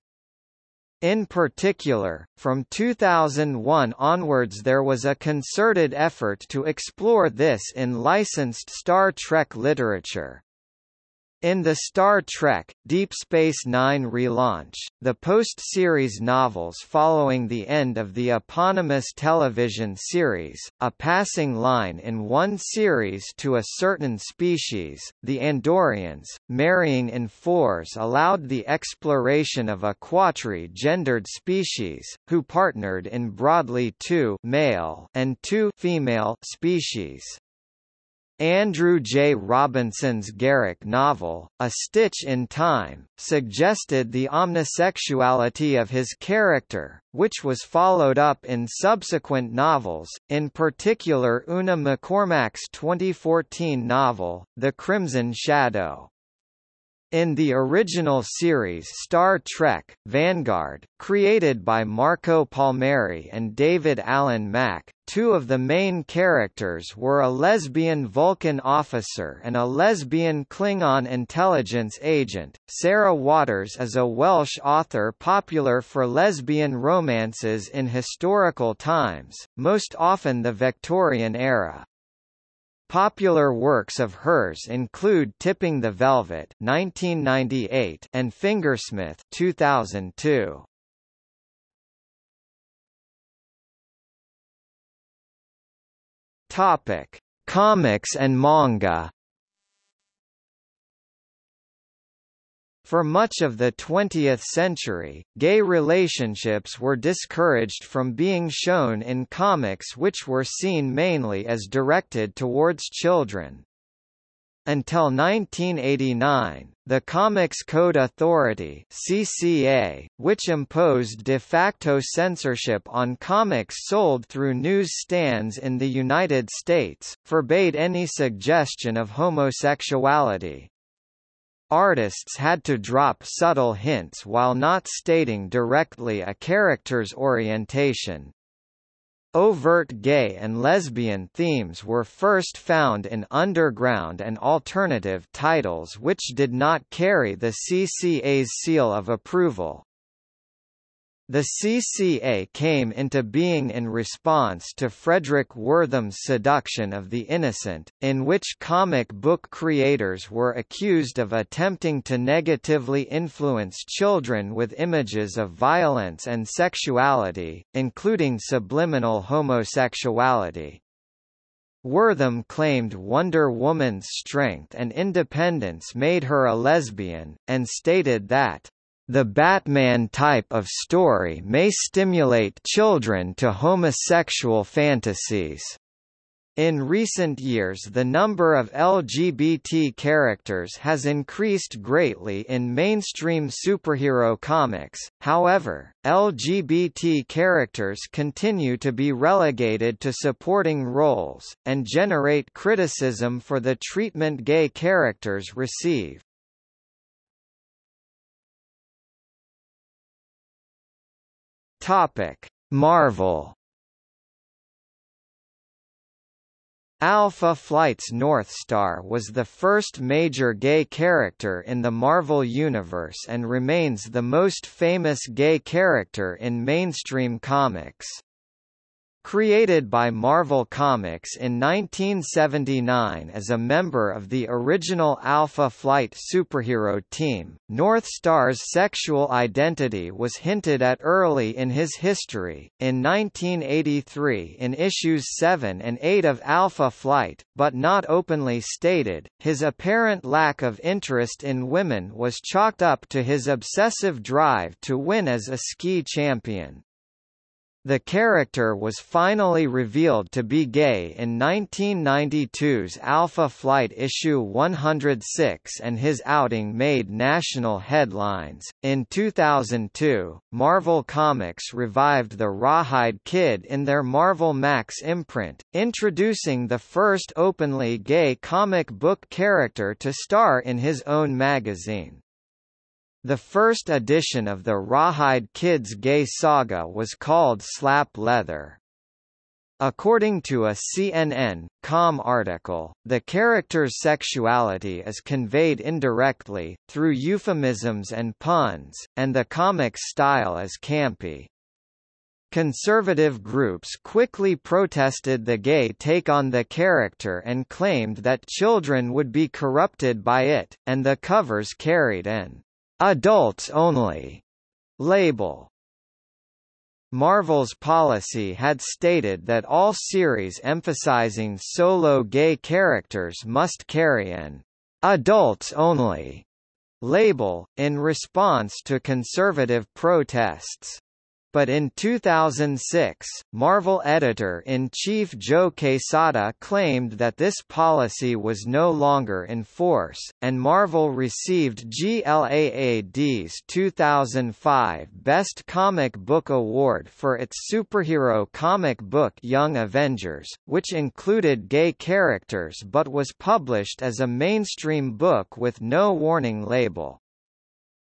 In particular, from 2001 onwards there was a concerted effort to explore this in licensed Star Trek literature. In the Star Trek, Deep Space Nine relaunch, the post-series novels following the end of the eponymous television series, a passing line in one series to a certain species, the Andorians, marrying in fours allowed the exploration of a quatri-gendered species, who partnered in broadly two male and two female species. Andrew J. Robinson's Garak novel, A Stitch in Time, suggested the omnisexuality of his character, which was followed up in subsequent novels, in particular Una McCormack's 2014 novel, The Crimson Shadow. In the original series Star Trek, Vanguard, created by Marco Palmieri and David Alan Mack, two of the main characters were a lesbian Vulcan officer and a lesbian Klingon intelligence agent. Sarah Waters is a Welsh author popular for lesbian romances in historical times, most often the Victorian era. Popular works of hers include Tipping the Velvet (1998) and Fingersmith (2002). Topic: Comics and manga. For much of the 20th century, gay relationships were discouraged from being shown in comics which were seen mainly as directed towards children. Until 1989, the Comics Code Authority (CCA), which imposed de facto censorship on comics sold through newsstands in the United States, forbade any suggestion of homosexuality. Artists had to drop subtle hints while not stating directly a character's orientation. Overt gay and lesbian themes were first found in underground and alternative titles which did not carry the CCA's seal of approval. The CCA came into being in response to Frederick Wertham's Seduction of the Innocent, in which comic book creators were accused of attempting to negatively influence children with images of violence and sexuality, including subliminal homosexuality. Wertham claimed Wonder Woman's strength and independence made her a lesbian, and stated that the Batman type of story may stimulate children to homosexual fantasies. In recent years the number of LGBT characters has increased greatly in mainstream superhero comics, however, LGBT characters continue to be relegated to supporting roles, and generate criticism for the treatment gay characters receive. Marvel Alpha Flight's Northstar was the first major gay character in the Marvel Universe and remains the most famous gay character in mainstream comics. Created by Marvel Comics in 1979 as a member of the original Alpha Flight superhero team, Northstar's sexual identity was hinted at early in his history, in 1983 in issues 7 and 8 of Alpha Flight, but not openly stated. His apparent lack of interest in women was chalked up to his obsessive drive to win as a ski champion. The character was finally revealed to be gay in 1992's Alpha Flight issue 106 and his outing made national headlines. In 2002, Marvel Comics revived the Rawhide Kid in their Marvel Max imprint, introducing the first openly gay comic book character to star in his own magazine. The first edition of the Rawhide Kids gay saga was called Slap Leather. According to a CNN.com article, the character's sexuality is conveyed indirectly, through euphemisms and puns, and the comic's style is campy. Conservative groups quickly protested the gay take on the character and claimed that children would be corrupted by it, and the covers carried an adults only label. Marvel's policy had stated that all series emphasizing solo gay characters must carry an adults only label, in response to conservative protests. But in 2006, Marvel editor-in-chief Joe Quesada claimed that this policy was no longer in force, and Marvel received GLAAD's 2005 Best Comic Book Award for its superhero comic book Young Avengers, which included gay characters but was published as a mainstream book with no warning label.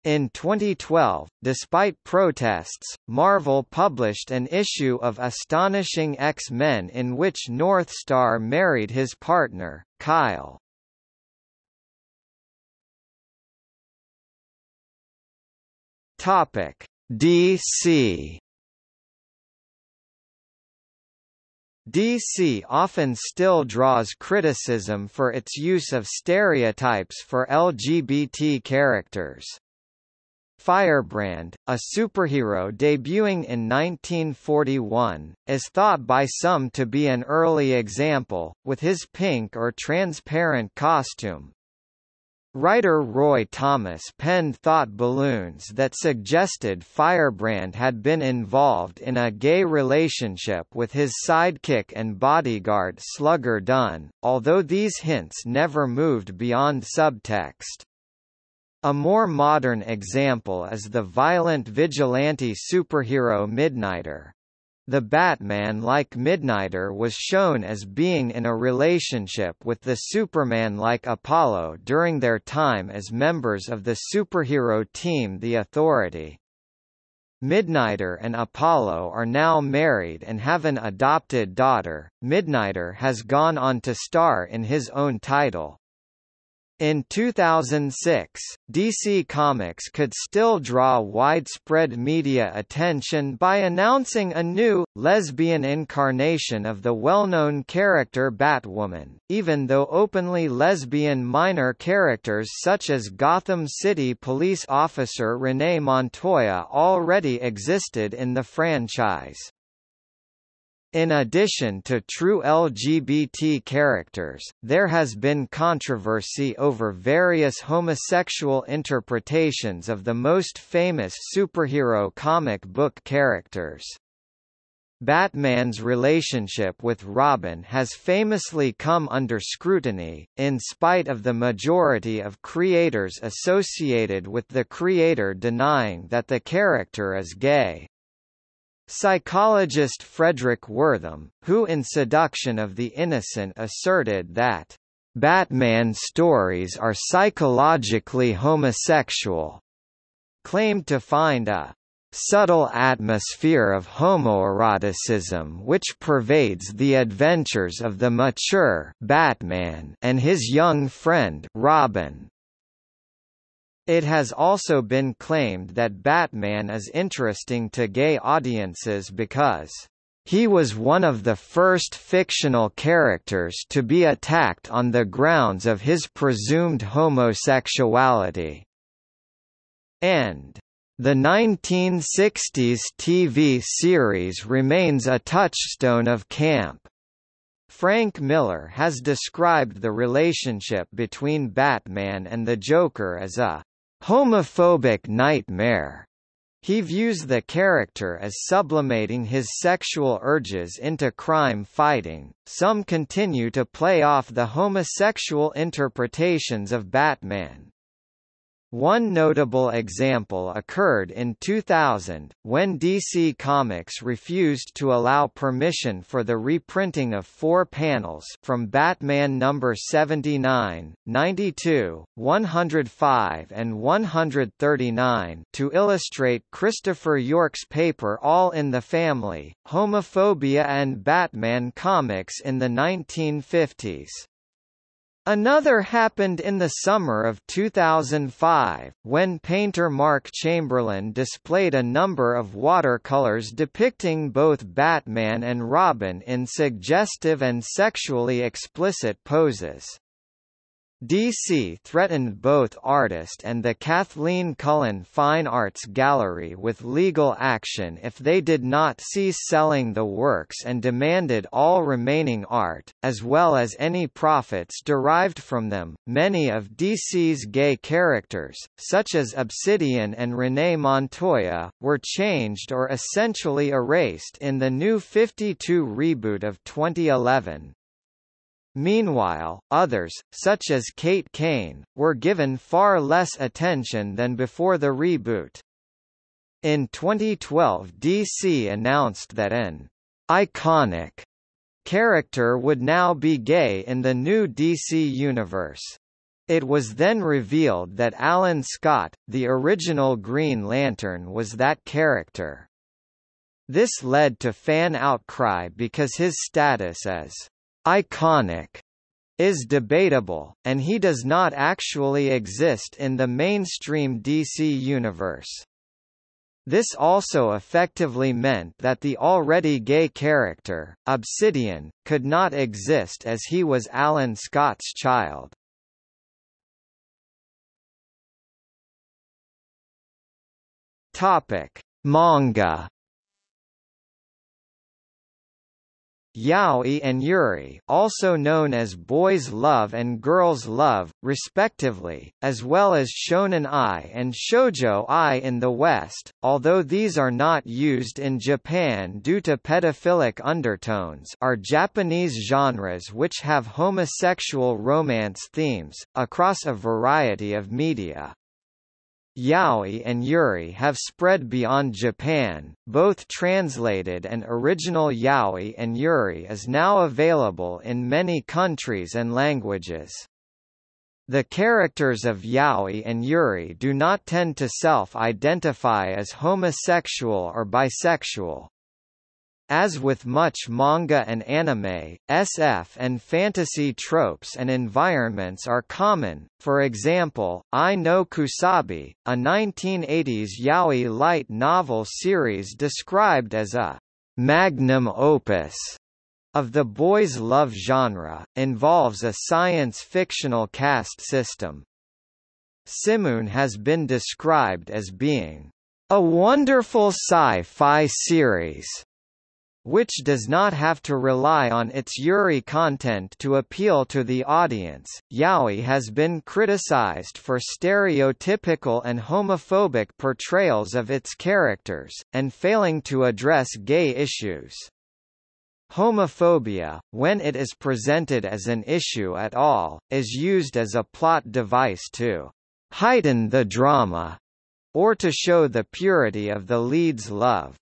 In 2012, despite protests, Marvel published an issue of Astonishing X-Men in which Northstar married his partner, Kyle. Topic: DC DC often still draws criticism for its use of stereotypes for LGBT characters. Firebrand, a superhero debuting in 1941, is thought by some to be an early example, with his pink or transparent costume. Writer Roy Thomas penned thought balloons that suggested Firebrand had been involved in a gay relationship with his sidekick and bodyguard Slugger Dunn, although these hints never moved beyond subtext. A more modern example is the violent vigilante superhero Midnighter. The Batman-like Midnighter was shown as being in a relationship with the Superman-like Apollo during their time as members of the superhero team The Authority. Midnighter and Apollo are now married and have an adopted daughter. Midnighter has gone on to star in his own title, in 2006, DC Comics could still draw widespread media attention by announcing a new, lesbian incarnation of the well-known character Batwoman, even though openly lesbian minor characters such as Gotham City police officer Renee Montoya already existed in the franchise. In addition to true LGBT characters, there has been controversy over various homosexual interpretations of the most famous superhero comic book characters. Batman's relationship with Robin has famously come under scrutiny, in spite of the majority of creators associated with the creator denying that the character is gay. Psychologist Frederick Wertham, who in Seduction of the Innocent asserted that, "...Batman stories are psychologically homosexual," claimed to find a subtle atmosphere of homoeroticism which pervades the adventures of the mature Batman and his young friend Robin. It has also been claimed that Batman is interesting to gay audiences because he was one of the first fictional characters to be attacked on the grounds of his presumed homosexuality. And the 1960s TV series remains a touchstone of camp. Frank Miller has described the relationship between Batman and the Joker as a homophobic nightmare. He views the character as sublimating his sexual urges into crime fighting. Some continue to play off the homosexual interpretations of Batman, one notable example occurred in 2000, when DC Comics refused to allow permission for the reprinting of four panels from Batman number 79, 92, 105 and 139 to illustrate Christopher York's paper All in the Family, Homophobia and Batman Comics in the 1950s. Another happened in the summer of 2005, when painter Mark Chamberlain displayed a number of watercolors depicting both Batman and Robin in suggestive and sexually explicit poses. DC threatened both artist and the Kathleen Cullen Fine Arts Gallery with legal action if they did not cease selling the works and demanded all remaining art, as well as any profits derived from them. Many of DC's gay characters, such as Obsidian and Renee Montoya, were changed or essentially erased in the New 52 reboot of 2011. Meanwhile, others, such as Kate Kane, were given far less attention than before the reboot. In 2012 DC announced that an iconic character would now be gay in the new DC universe. It was then revealed that Alan Scott, the original Green Lantern was that character. This led to fan outcry because his status as iconic is debatable, and he does not actually exist in the mainstream DC universe. This also effectively meant that the already gay character, Obsidian, could not exist as he was Alan Scott's child. Topic: Manga Yaoi and Yuri also known as Boys Love and Girls Love, respectively, as well as Shonen Ai and Shoujo Ai in the West, although these are not used in Japan due to pedophilic undertones are Japanese genres which have homosexual romance themes, across a variety of media. Yaoi and Yuri have spread beyond Japan, both translated and original Yaoi and Yuri is now available in many countries and languages. The characters of Yaoi and Yuri do not tend to self-identify as homosexual or bisexual, as with much manga and anime, SF and fantasy tropes and environments are common, for example, Ai no Kusabi, a 1980s yaoi light novel series described as a «magnum opus» of the boys' love genre, involves a science-fictional caste system. Simoun has been described as being a wonderful sci-fi series which does not have to rely on its Yuri content to appeal to the audience. Yaoi has been criticized for stereotypical and homophobic portrayals of its characters, and failing to address gay issues. Homophobia, when it is presented as an issue at all, is used as a plot device to heighten the drama or to show the purity of the lead's love.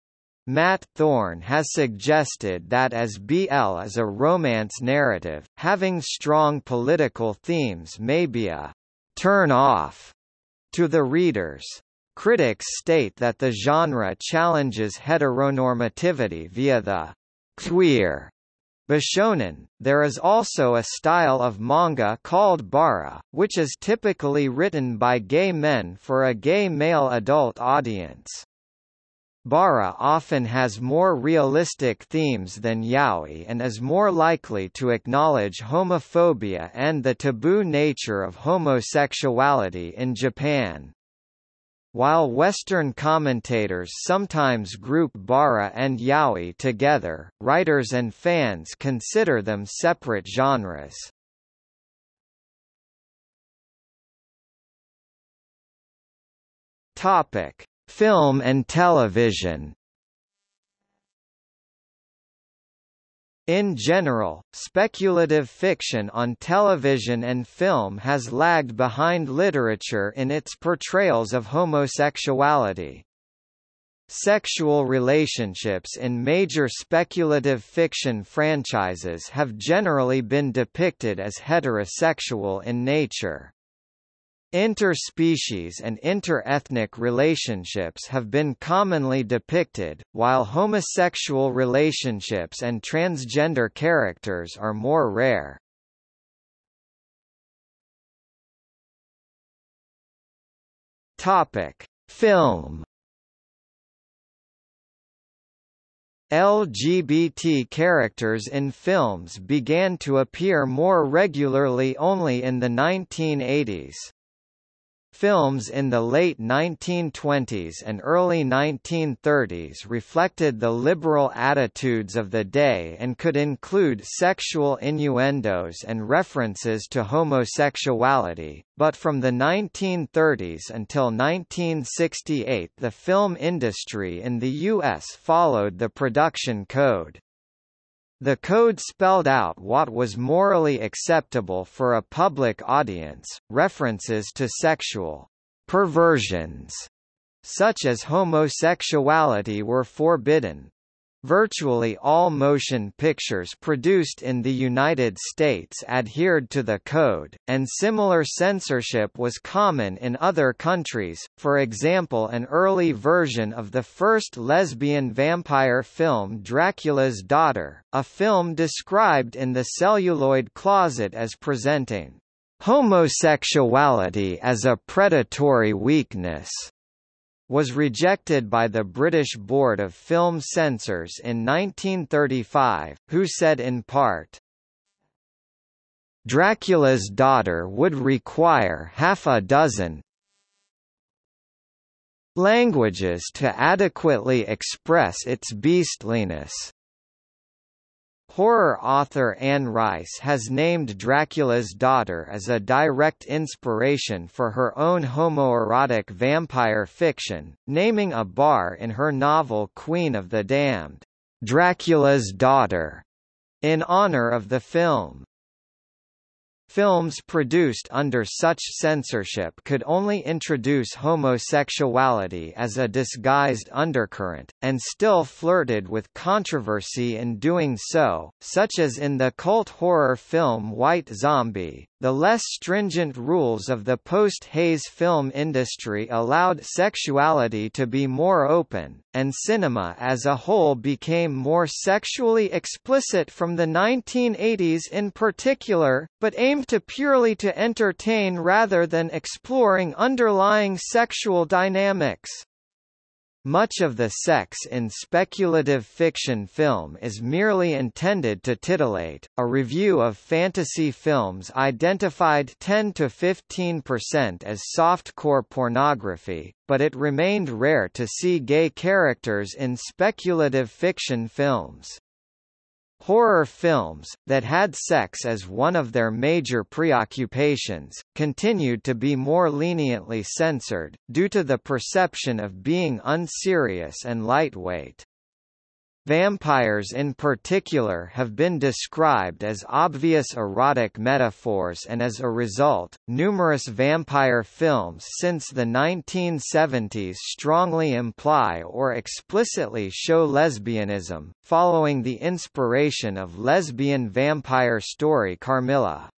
Matt Thorn has suggested that as BL is a romance narrative, having strong political themes may be a turn-off to the readers. Critics state that the genre challenges heteronormativity via the queer Bishonen. There is also a style of manga called bara, which is typically written by gay men for a gay male adult audience. Bara often has more realistic themes than yaoi and is more likely to acknowledge homophobia and the taboo nature of homosexuality in Japan. While Western commentators sometimes group bara and yaoi together, writers and fans consider them separate genres. Topic: Film and television In general, speculative fiction on television and film has lagged behind literature in its portrayals of homosexuality. Sexual relationships in major speculative fiction franchises have generally been depicted as heterosexual in nature. Interspecies and inter-ethnic relationships have been commonly depicted, while homosexual relationships and transgender characters are more rare. Topic: Film LGBT characters in films began to appear more regularly only in the 1980s. Films in the late 1920s and early 1930s reflected the liberal attitudes of the day and could include sexual innuendos and references to homosexuality, but from the 1930s until 1968 the film industry in the U.S. followed the production code. The code spelled out what was morally acceptable for a public audience. References to sexual perversions, such as homosexuality, were forbidden. Virtually all motion pictures produced in the United States adhered to the code, and similar censorship was common in other countries, for example an early version of the first lesbian vampire film Dracula's Daughter, a film described in The Celluloid Closet as presenting homosexuality as a predatory weakness was rejected by the British Board of Film Censors in 1935, who said in part, Dracula's daughter would require half a dozen languages to adequately express its beastliness. Horror author Anne Rice has named Dracula's Daughter as a direct inspiration for her own homoerotic vampire fiction, naming a bar in her novel Queen of the Damned, Dracula's Daughter, in honor of the film. Films produced under such censorship could only introduce homosexuality as a disguised undercurrent, and still flirted with controversy in doing so, such as in the cult horror film White Zombie. The less stringent rules of the post-Hays film industry allowed sexuality to be more open, and cinema as a whole became more sexually explicit from the 1980s in particular, but aimed to purely to entertain rather than exploring underlying sexual dynamics. Much of the sex in speculative fiction film is merely intended to titillate. A review of fantasy films identified 10 to 15% as softcore pornography, but it remained rare to see gay characters in speculative fiction films. Horror films, that had sex as one of their major preoccupations, continued to be more leniently censored, due to the perception of being unserious and lightweight. Vampires in particular have been described as obvious erotic metaphors and as a result, numerous vampire films since the 1970s strongly imply or explicitly show lesbianism, following the inspiration of lesbian vampire story Carmilla.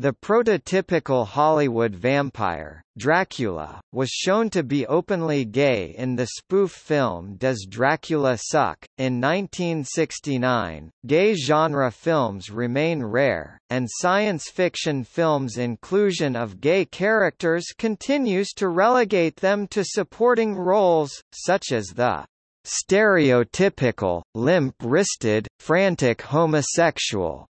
The prototypical Hollywood vampire, Dracula, was shown to be openly gay in the spoof film Does Dracula Suck? In 1969, gay genre films remain rare, and science fiction films' inclusion of gay characters continues to relegate them to supporting roles, such as the stereotypical, limp-wristed, frantic homosexual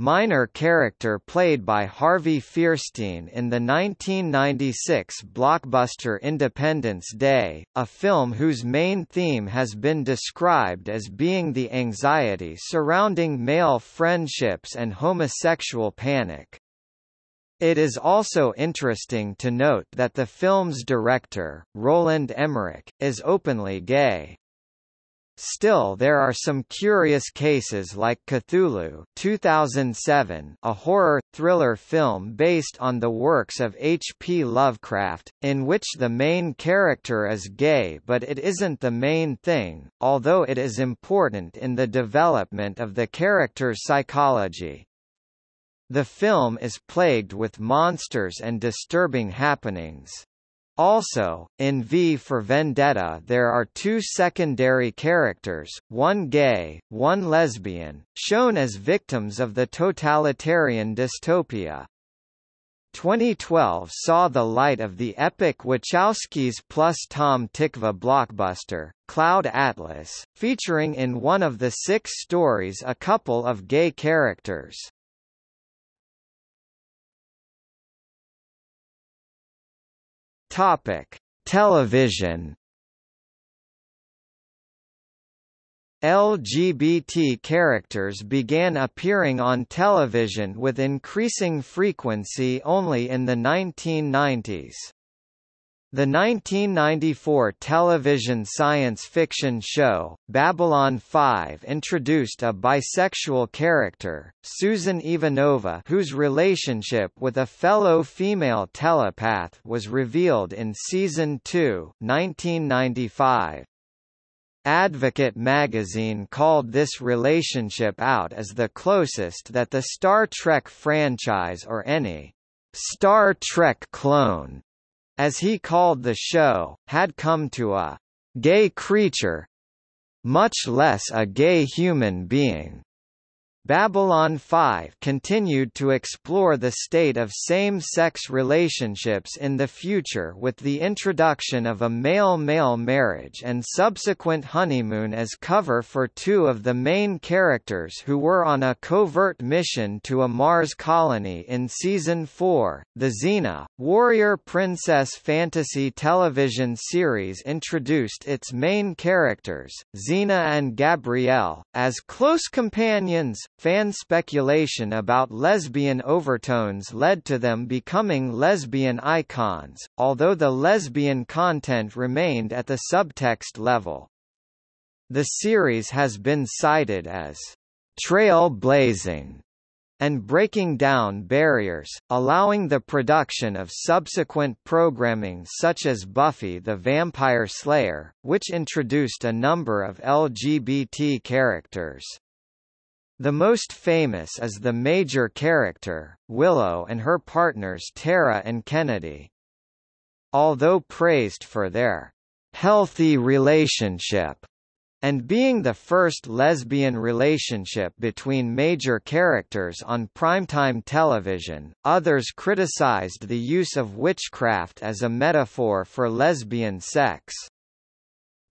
minor character played by Harvey Fierstein in the 1996 blockbuster Independence Day, a film whose main theme has been described as being the anxiety surrounding male friendships and homosexual panic. It is also interesting to note that the film's director, Roland Emmerich, is openly gay. Still there are some curious cases like Cthulhu 2007, a horror-thriller film based on the works of H. P. Lovecraft, in which the main character is gay but it isn't the main thing, although it is important in the development of the character's psychology. The film is plagued with monsters and disturbing happenings. Also, in V for Vendetta there are two secondary characters, one gay, one lesbian, shown as victims of the totalitarian dystopia. 2012 saw the light of the epic Wachowskis plus Tom Tykwer blockbuster, Cloud Atlas, featuring in one of the six stories a couple of gay characters. Topic: Television. LGBT characters began appearing on television with increasing frequency only in the 1990s. The 1994 television science fiction show, Babylon 5 introduced a bisexual character, Susan Ivanova whose relationship with a fellow female telepath was revealed in Season 2 1995. Advocate magazine called this relationship out as the closest that the Star Trek franchise or any Star Trek clone as he called the show, had come to a gay creature much less a gay human being. Babylon 5 continued to explore the state of same-sex relationships in the future with the introduction of a male-male marriage and subsequent honeymoon as cover for two of the main characters who were on a covert mission to a Mars colony in Season 4. The Xena, Warrior Princess fantasy television series introduced its main characters, Xena and Gabrielle, as close companions, Fan speculation about lesbian overtones led to them becoming lesbian icons, although the lesbian content remained at the subtext level. The series has been cited as trail-blazing and breaking down barriers, allowing the production of subsequent programming such as Buffy the Vampire Slayer, which introduced a number of LGBT characters. The most famous is the major character, Willow and her partners Tara and Kennedy. Although praised for their healthy relationship and being the first lesbian relationship between major characters on primetime television, others criticized the use of witchcraft as a metaphor for lesbian sex.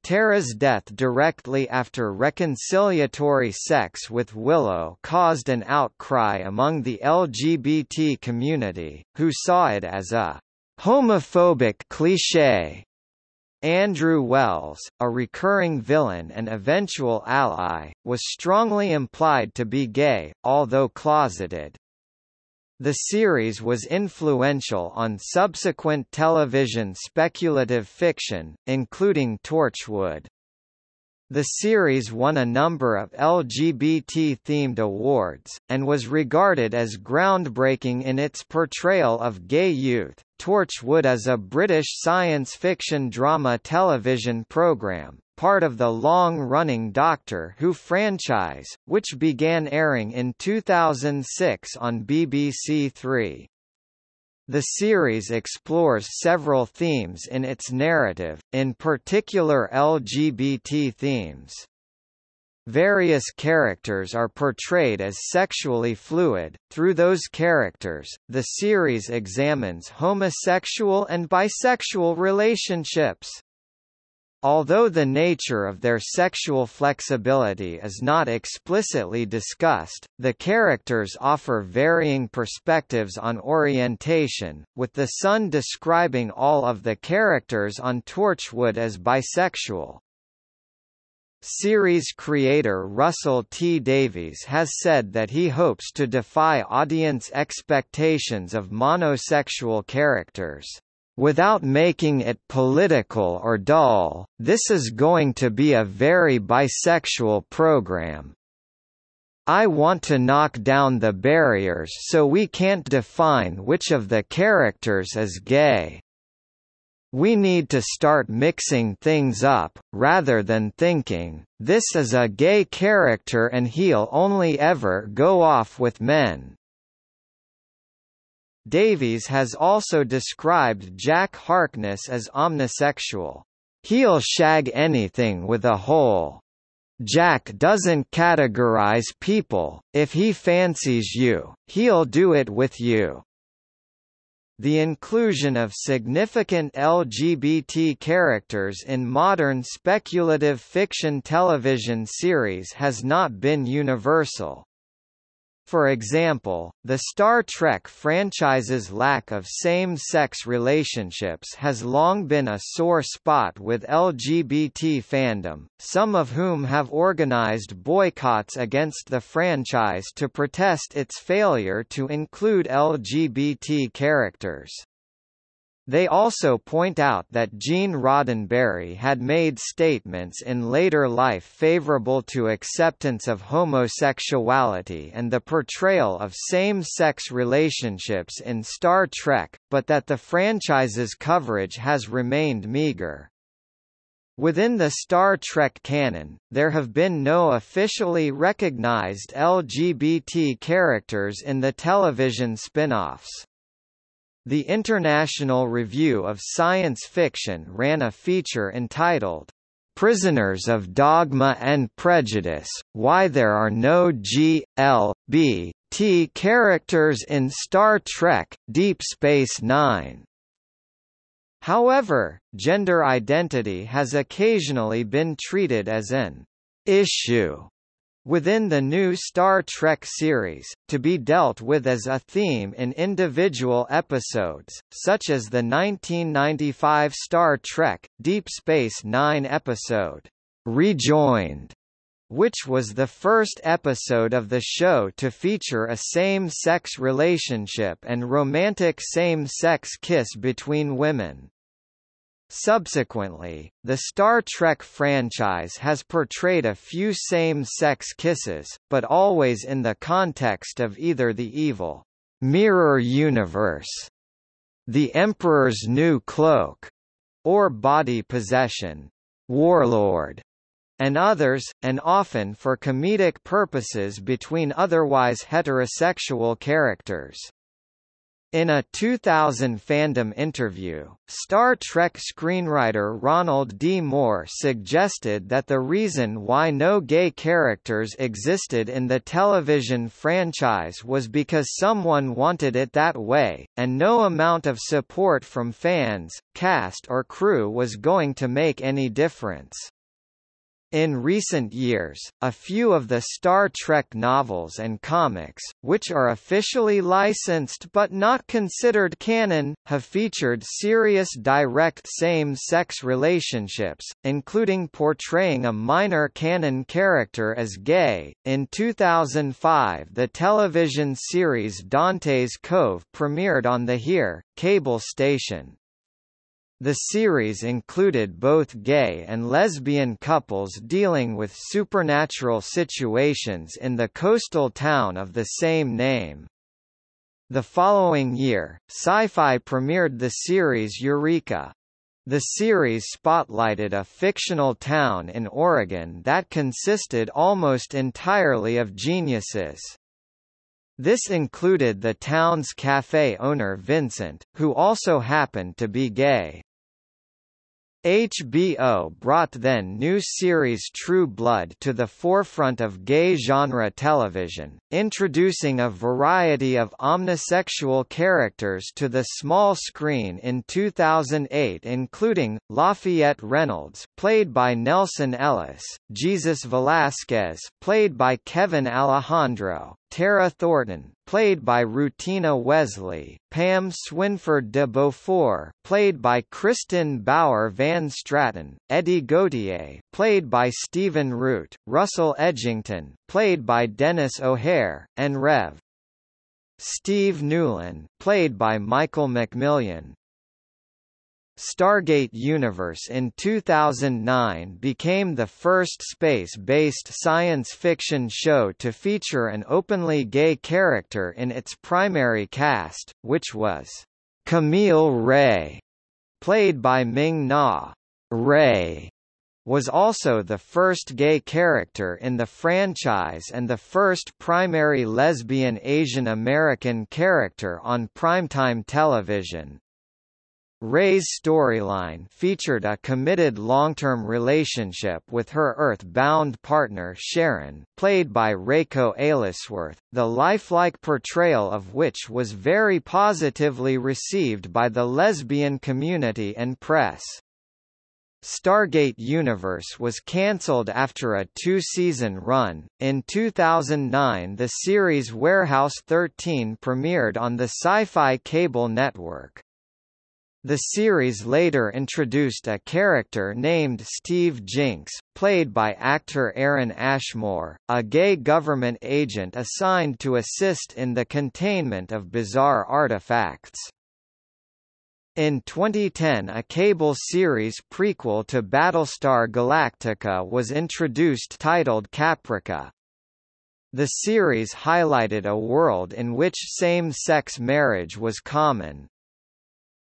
Tara's death directly after reconciliatory sex with Willow caused an outcry among the LGBT community, who saw it as a homophobic cliché. Andrew Wells, a recurring villain and eventual ally, was strongly implied to be gay, although closeted. The series was influential on subsequent television speculative fiction, including Torchwood. The series won a number of LGBT-themed awards, and was regarded as groundbreaking in its portrayal of gay youth. Torchwood is a British science fiction drama television programme, part of the long-running Doctor Who franchise, which began airing in 2006 on BBC Three. The series explores several themes in its narrative, in particular LGBT themes. Various characters are portrayed as sexually fluid. Through those characters, the series examines homosexual and bisexual relationships. Although the nature of their sexual flexibility is not explicitly discussed, the characters offer varying perspectives on orientation, with the Sun describing all of the characters on Torchwood as bisexual. Series creator Russell T Davies has said that he hopes to defy audience expectations of monosexual characters. Without making it political or dull, this is going to be a very bisexual program. I want to knock down the barriers so we can't define which of the characters is gay. We need to start mixing things up, rather than thinking, this is a gay character and he'll only ever go off with men. Davies has also described Jack Harkness as omnisexual. He'll shag anything with a hole. Jack doesn't categorize people, if he fancies you, he'll do it with you. The inclusion of significant LGBT characters in modern speculative fiction television series has not been universal. For example, the Star Trek franchise's lack of same-sex relationships has long been a sore spot with LGBT fandom, some of whom have organized boycotts against the franchise to protest its failure to include LGBT characters. They also point out that Gene Roddenberry had made statements in later life favorable to acceptance of homosexuality and the portrayal of same-sex relationships in Star Trek, but that the franchise's coverage has remained meager. Within the Star Trek canon, there have been no officially recognized LGBT characters in the television spin-offs. The International Review of Science Fiction ran a feature entitled, Prisoners of Dogma and Prejudice, Why There Are No G, L, B, T Characters in Star Trek, Deep Space Nine. However, gender identity has occasionally been treated as an issue within the new Star Trek series, to be dealt with as a theme in individual episodes, such as the 1995 Star Trek, Deep Space Nine episode, Rejoined, which was the first episode of the show to feature a same-sex relationship and romantic same-sex kiss between women. Subsequently, the Star Trek franchise has portrayed a few same-sex kisses, but always in the context of either the evil mirror universe, the Emperor's New Cloak, or body possession, warlord, and others, and often for comedic purposes between otherwise heterosexual characters. In a 2000 fandom interview, Star Trek screenwriter Ronald D. Moore suggested that the reason why no gay characters existed in the television franchise was because someone wanted it that way, and no amount of support from fans, cast or crew was going to make any difference. In recent years, a few of the Star Trek novels and comics, which are officially licensed but not considered canon, have featured serious direct same-sex relationships, including portraying a minor canon character as gay. In 2005, the television series Dante's Cove premiered on the Here cable station. The series included both gay and lesbian couples dealing with supernatural situations in the coastal town of the same name. The following year, Sci-Fi premiered the series Eureka. The series spotlighted a fictional town in Oregon that consisted almost entirely of geniuses. This included the town's cafe owner Vincent, who also happened to be gay. HBO brought then new series True Blood to the forefront of gay genre television, introducing a variety of omnisexual characters to the small screen in 2008 including, Lafayette Reynolds played by Nelsan Ellis, Jesus Velasquez played by Kevin Alejandro, Tara Thornton, played by Rutina Wesley, Pam Swinford de Beaufort, played by Kristin Bauer van Straten, Eddie Gauthier, played by Stephen Root, Russell Edgington, played by Denis O'Hare, and Rev. Steve Newlin, played by Michael McMillian. Stargate Universe in 2009 became the first space-based science fiction show to feature an openly gay character in its primary cast, which was Camille Ray, played by Ming Na. Ray was also the first gay character in the franchise and the first primary lesbian Asian American character on primetime television. Ray's storyline featured a committed long-term relationship with her Earth-bound partner Sharon, played by Reiko Aylesworth, the lifelike portrayal of which was very positively received by the lesbian community and press. Stargate Universe was cancelled after a two-season run. In 2009, the series Warehouse 13 premiered on the Sci-Fi cable network. The series later introduced a character named Steve Jinks, played by actor Aaron Ashmore, a gay government agent assigned to assist in the containment of bizarre artifacts. In 2010 a cable series prequel to Battlestar Galactica was introduced titled Caprica. The series highlighted a world in which same-sex marriage was common,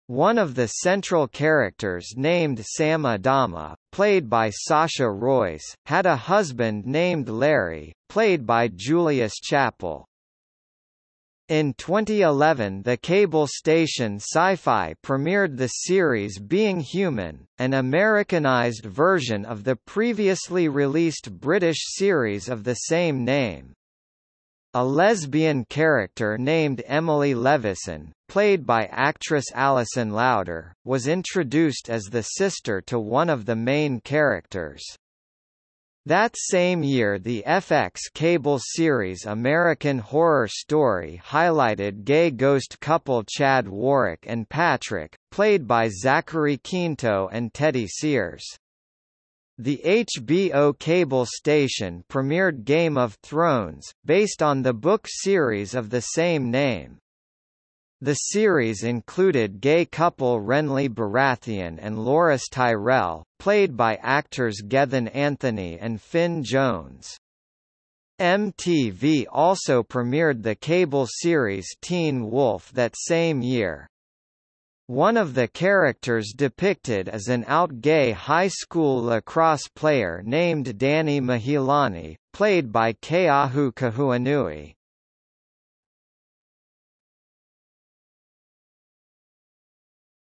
one of the central characters named Sam Adama, played by Sasha Roiz, had a husband named Larry, played by Julius Chapple. In 2011 the cable station Sci-Fi premiered the series Being Human, an Americanized version of the previously released British series of the same name. A lesbian character named Emily Levison, played by actress Alison Louder, was introduced as the sister to one of the main characters. That same year the FX cable series American Horror Story highlighted gay ghost couple Chad Warwick and Patrick, played by Zachary Quinto and Teddy Sears. The HBO cable station premiered Game of Thrones, based on the book series of the same name. The series included gay couple Renly Baratheon and Loras Tyrell, played by actors Gethin Anthony and Finn Jones. MTV also premiered the cable series Teen Wolf that same year. One of the characters depicted is an out gay high school lacrosse player named Danny Mahealani, played by Keahu Kahuanui.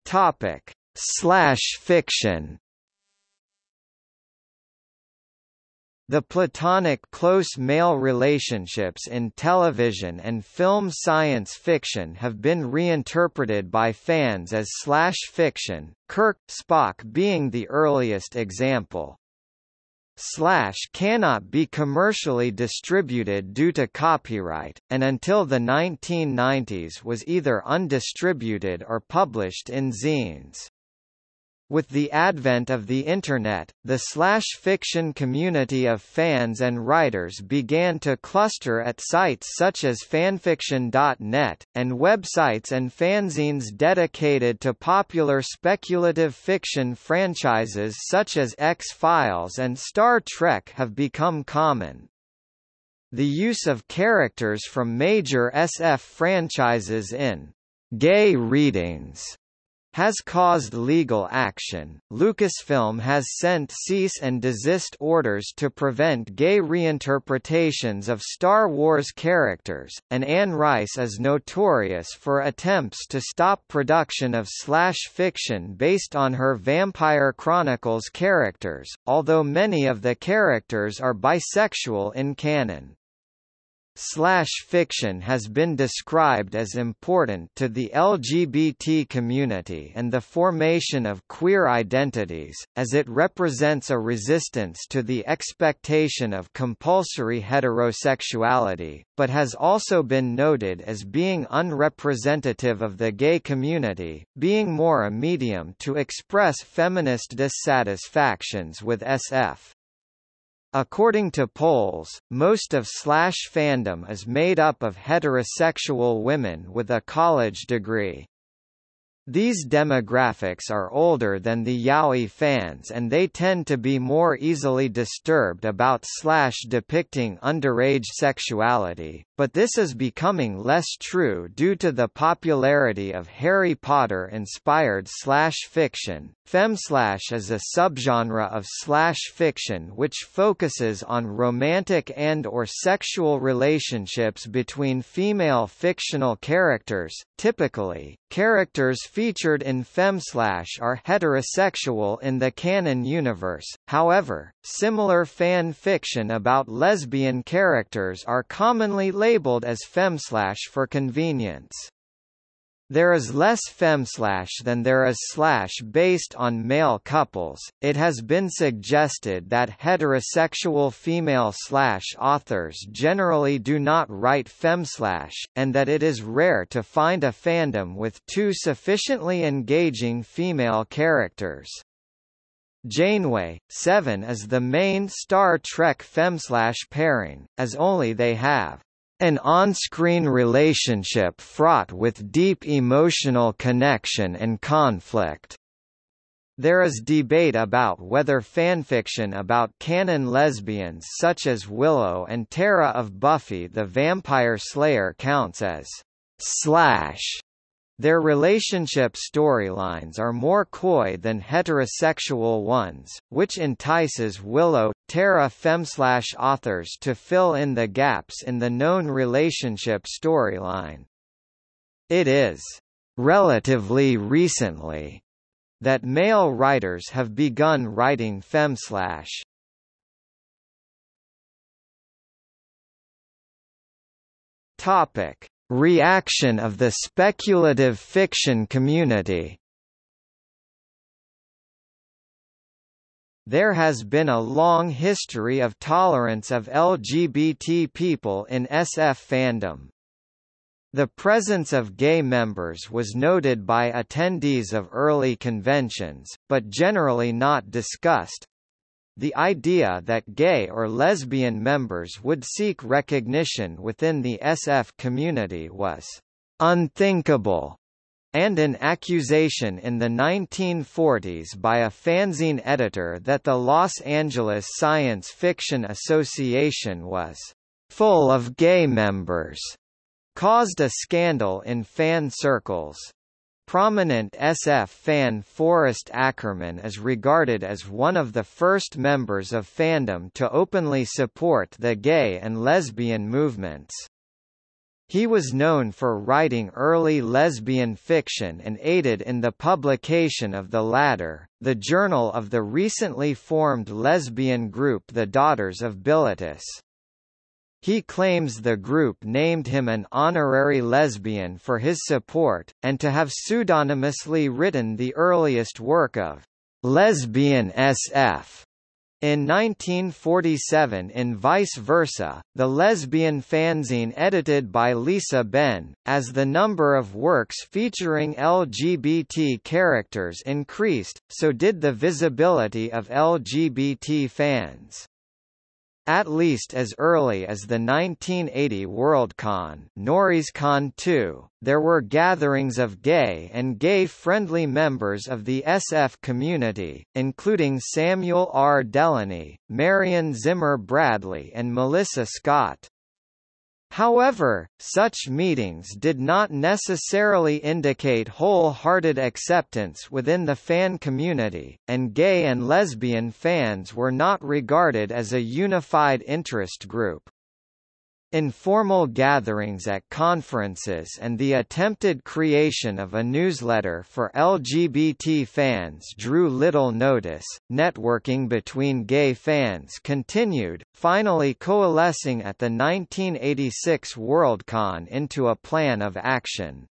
Topic: Slash fiction The platonic close male relationships in television and film science fiction have been reinterpreted by fans as slash fiction, Kirk Spock being the earliest example. Slash cannot be commercially distributed due to copyright, and until the 1990s was either undistributed or published in zines. With the advent of the Internet, the slash fiction community of fans and writers began to cluster at sites such as fanfiction.net, and websites and fanzines dedicated to popular speculative fiction franchises such as X-Files and Star Trek have become common. The use of characters from major SF franchises in gay readings has caused legal action. Lucasfilm has sent cease and desist orders to prevent gay reinterpretations of Star Wars characters, and Anne Rice is notorious for attempts to stop production of slash fiction based on her Vampire Chronicles characters, although many of the characters are bisexual in canon. Slash fiction has been described as important to the LGBT community and the formation of queer identities, as it represents a resistance to the expectation of compulsory heterosexuality, but has also been noted as being unrepresentative of the gay community, being more a medium to express feminist dissatisfactions with SF. According to polls, most of Slash fandom is made up of heterosexual women with a college degree. These demographics are older than the yaoi fans and they tend to be more easily disturbed about slash depicting underage sexuality, but this is becoming less true due to the popularity of Harry Potter-inspired slash fiction. Femslash is a subgenre of slash fiction which focuses on romantic and or sexual relationships between female fictional characters, typically, characters featured in Femslash are heterosexual in the canon universe, however, similar fan fiction about lesbian characters are commonly labeled as Femslash for convenience. There is less femslash than there is slash based on male couples. It has been suggested that heterosexual female slash authors generally do not write femslash, and that it is rare to find a fandom with two sufficiently engaging female characters. Janeway, Seven is the main Star Trek femslash pairing, as only they have an on-screen relationship fraught with deep emotional connection and conflict. There is debate about whether fanfiction about canon lesbians such as Willow and Tara of Buffy the Vampire Slayer counts as slash their relationship storylines are more coy than heterosexual ones, which entices Willow, Tara Femslash authors to fill in the gaps in the known relationship storyline. It is relatively recently that male writers have begun writing femslash. Topic: Reaction of the speculative fiction community There has been a long history of tolerance of LGBT people in SF fandom. The presence of gay members was noted by attendees of early conventions, but generally not discussed, the idea that gay or lesbian members would seek recognition within the SF community was unthinkable and an accusation in the 1940s by a fanzine editor that the Los Angeles Science Fiction Association was full of gay members, caused a scandal in fan circles. Prominent SF fan Forrest Ackerman is regarded as one of the first members of fandom to openly support the gay and lesbian movements. He was known for writing early lesbian fiction and aided in the publication of the Ladder, the journal of the recently formed lesbian group The Daughters of Bilitis. He claims the group named him an honorary lesbian for his support, and to have pseudonymously written the earliest work of lesbian SF in 1947 in Vice Versa, the lesbian fanzine edited by Lisa Ben, as the number of works featuring LGBT characters increased, so did the visibility of LGBT fans. At least as early as the 1980 Worldcon Noreascon 2, there were gatherings of gay and gay-friendly members of the SF community, including Samuel R. Delany, Marion Zimmer Bradley and Melissa Scott. However, such meetings did not necessarily indicate wholehearted acceptance within the fan community, and gay and lesbian fans were not regarded as a unified interest group. Informal gatherings at conferences and the attempted creation of a newsletter for LGBT fans drew little notice. Networking between gay fans continued, finally coalescing at the 1986 Worldcon into a plan of action.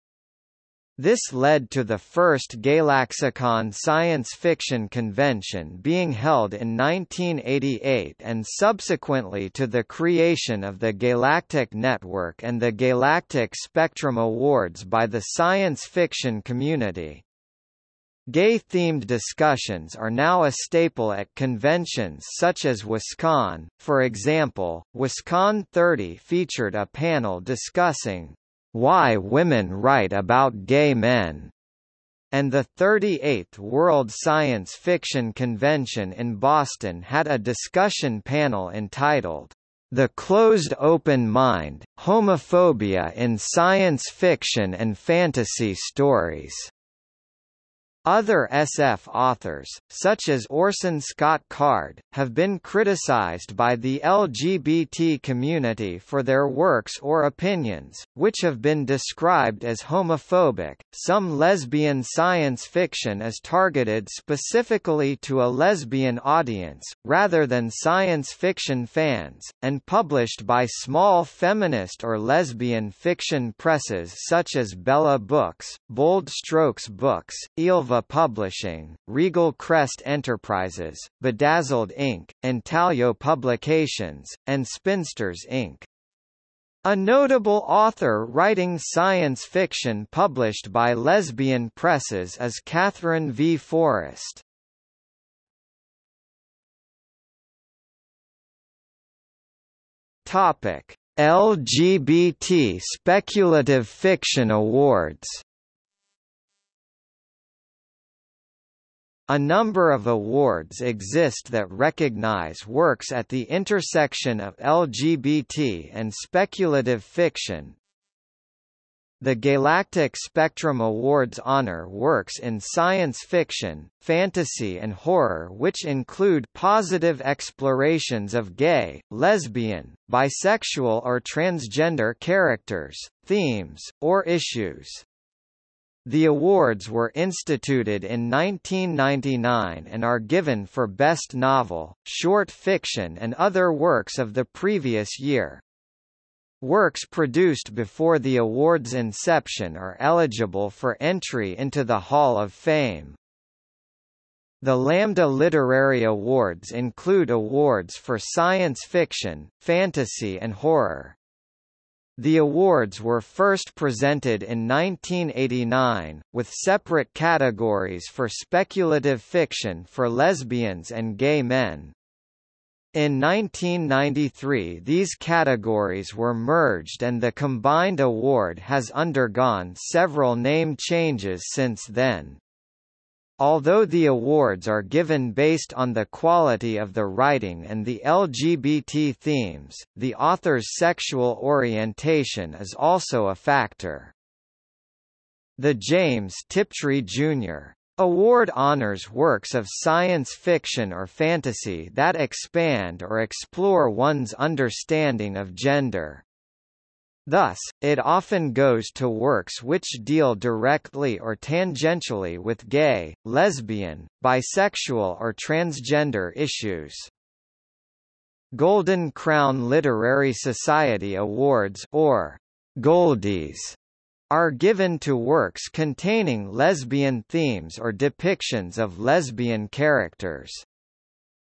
This led to the first Gaylaxicon science fiction convention being held in 1988 and subsequently to the creation of the Gaylactic Network and the Gaylactic Spectrum Awards by the science fiction community. Gay-themed discussions are now a staple at conventions such as WisCon, for example, WisCon 30 featured a panel discussing why Women Write About Gay Men, and the 38th World Science Fiction Convention in Boston had a discussion panel entitled, The Closed Open Mind, Homophobia in Science Fiction and Fantasy Stories. Other SF authors, such as Orson Scott Card, have been criticized by the LGBT community for their works or opinions, which have been described as homophobic. Some lesbian science fiction is targeted specifically to a lesbian audience, rather than science fiction fans, and published by small feminist or lesbian fiction presses such as Bella Books, Bold Strokes Books, Ylva Publishing, Regal Crest Enterprises, Bedazzled Ink., Intaglio Publications, and Spinsters Ink. A notable author writing science fiction published by lesbian presses is Katherine V. Forrest. Topic: LGBT Speculative Fiction Awards A number of awards exist that recognize works at the intersection of LGBT and speculative fiction. The Gaylactic Spectrum Awards honor works in science fiction, fantasy and horror which include positive explorations of gay, lesbian, bisexual or transgender characters, themes, or issues. The awards were instituted in 1999 and are given for Best Novel, Short Fiction and other works of the previous year. Works produced before the award's inception are eligible for entry into the Hall of Fame. The Lambda Literary Awards include awards for science fiction, fantasy and horror. The awards were first presented in 1989, with separate categories for speculative fiction for lesbians and gay men. In 1993 these categories were merged and the combined award has undergone several name changes since then. Although the awards are given based on the quality of the writing and the LGBT themes, the author's sexual orientation is also a factor. The James Tiptree Jr. Award honors works of science fiction or fantasy that expand or explore one's understanding of gender. Thus, it often goes to works which deal directly or tangentially with gay, lesbian, bisexual or transgender issues. Golden Crown Literary Society Awards or Goldies are given to works containing lesbian themes or depictions of lesbian characters.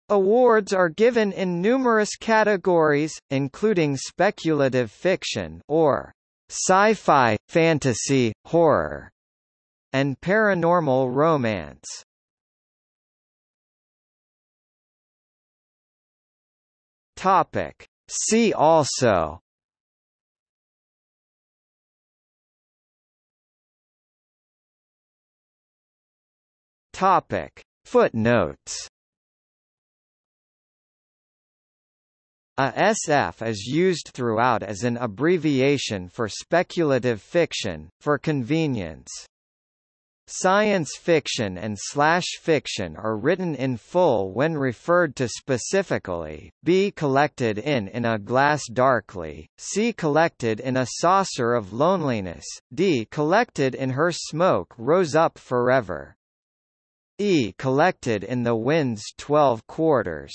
Awards are given in numerous categories, including speculative fiction or sci-fi, fantasy, horror, and paranormal romance. Topic. See also Topic. Footnotes A SF is used throughout as an abbreviation for speculative fiction, for convenience. Science fiction and slash fiction are written in full when referred to specifically, B collected in in a glass darkly, c collected in a saucer of loneliness, d collected in her smoke rose up forever. E collected in the wind's twelve quarters.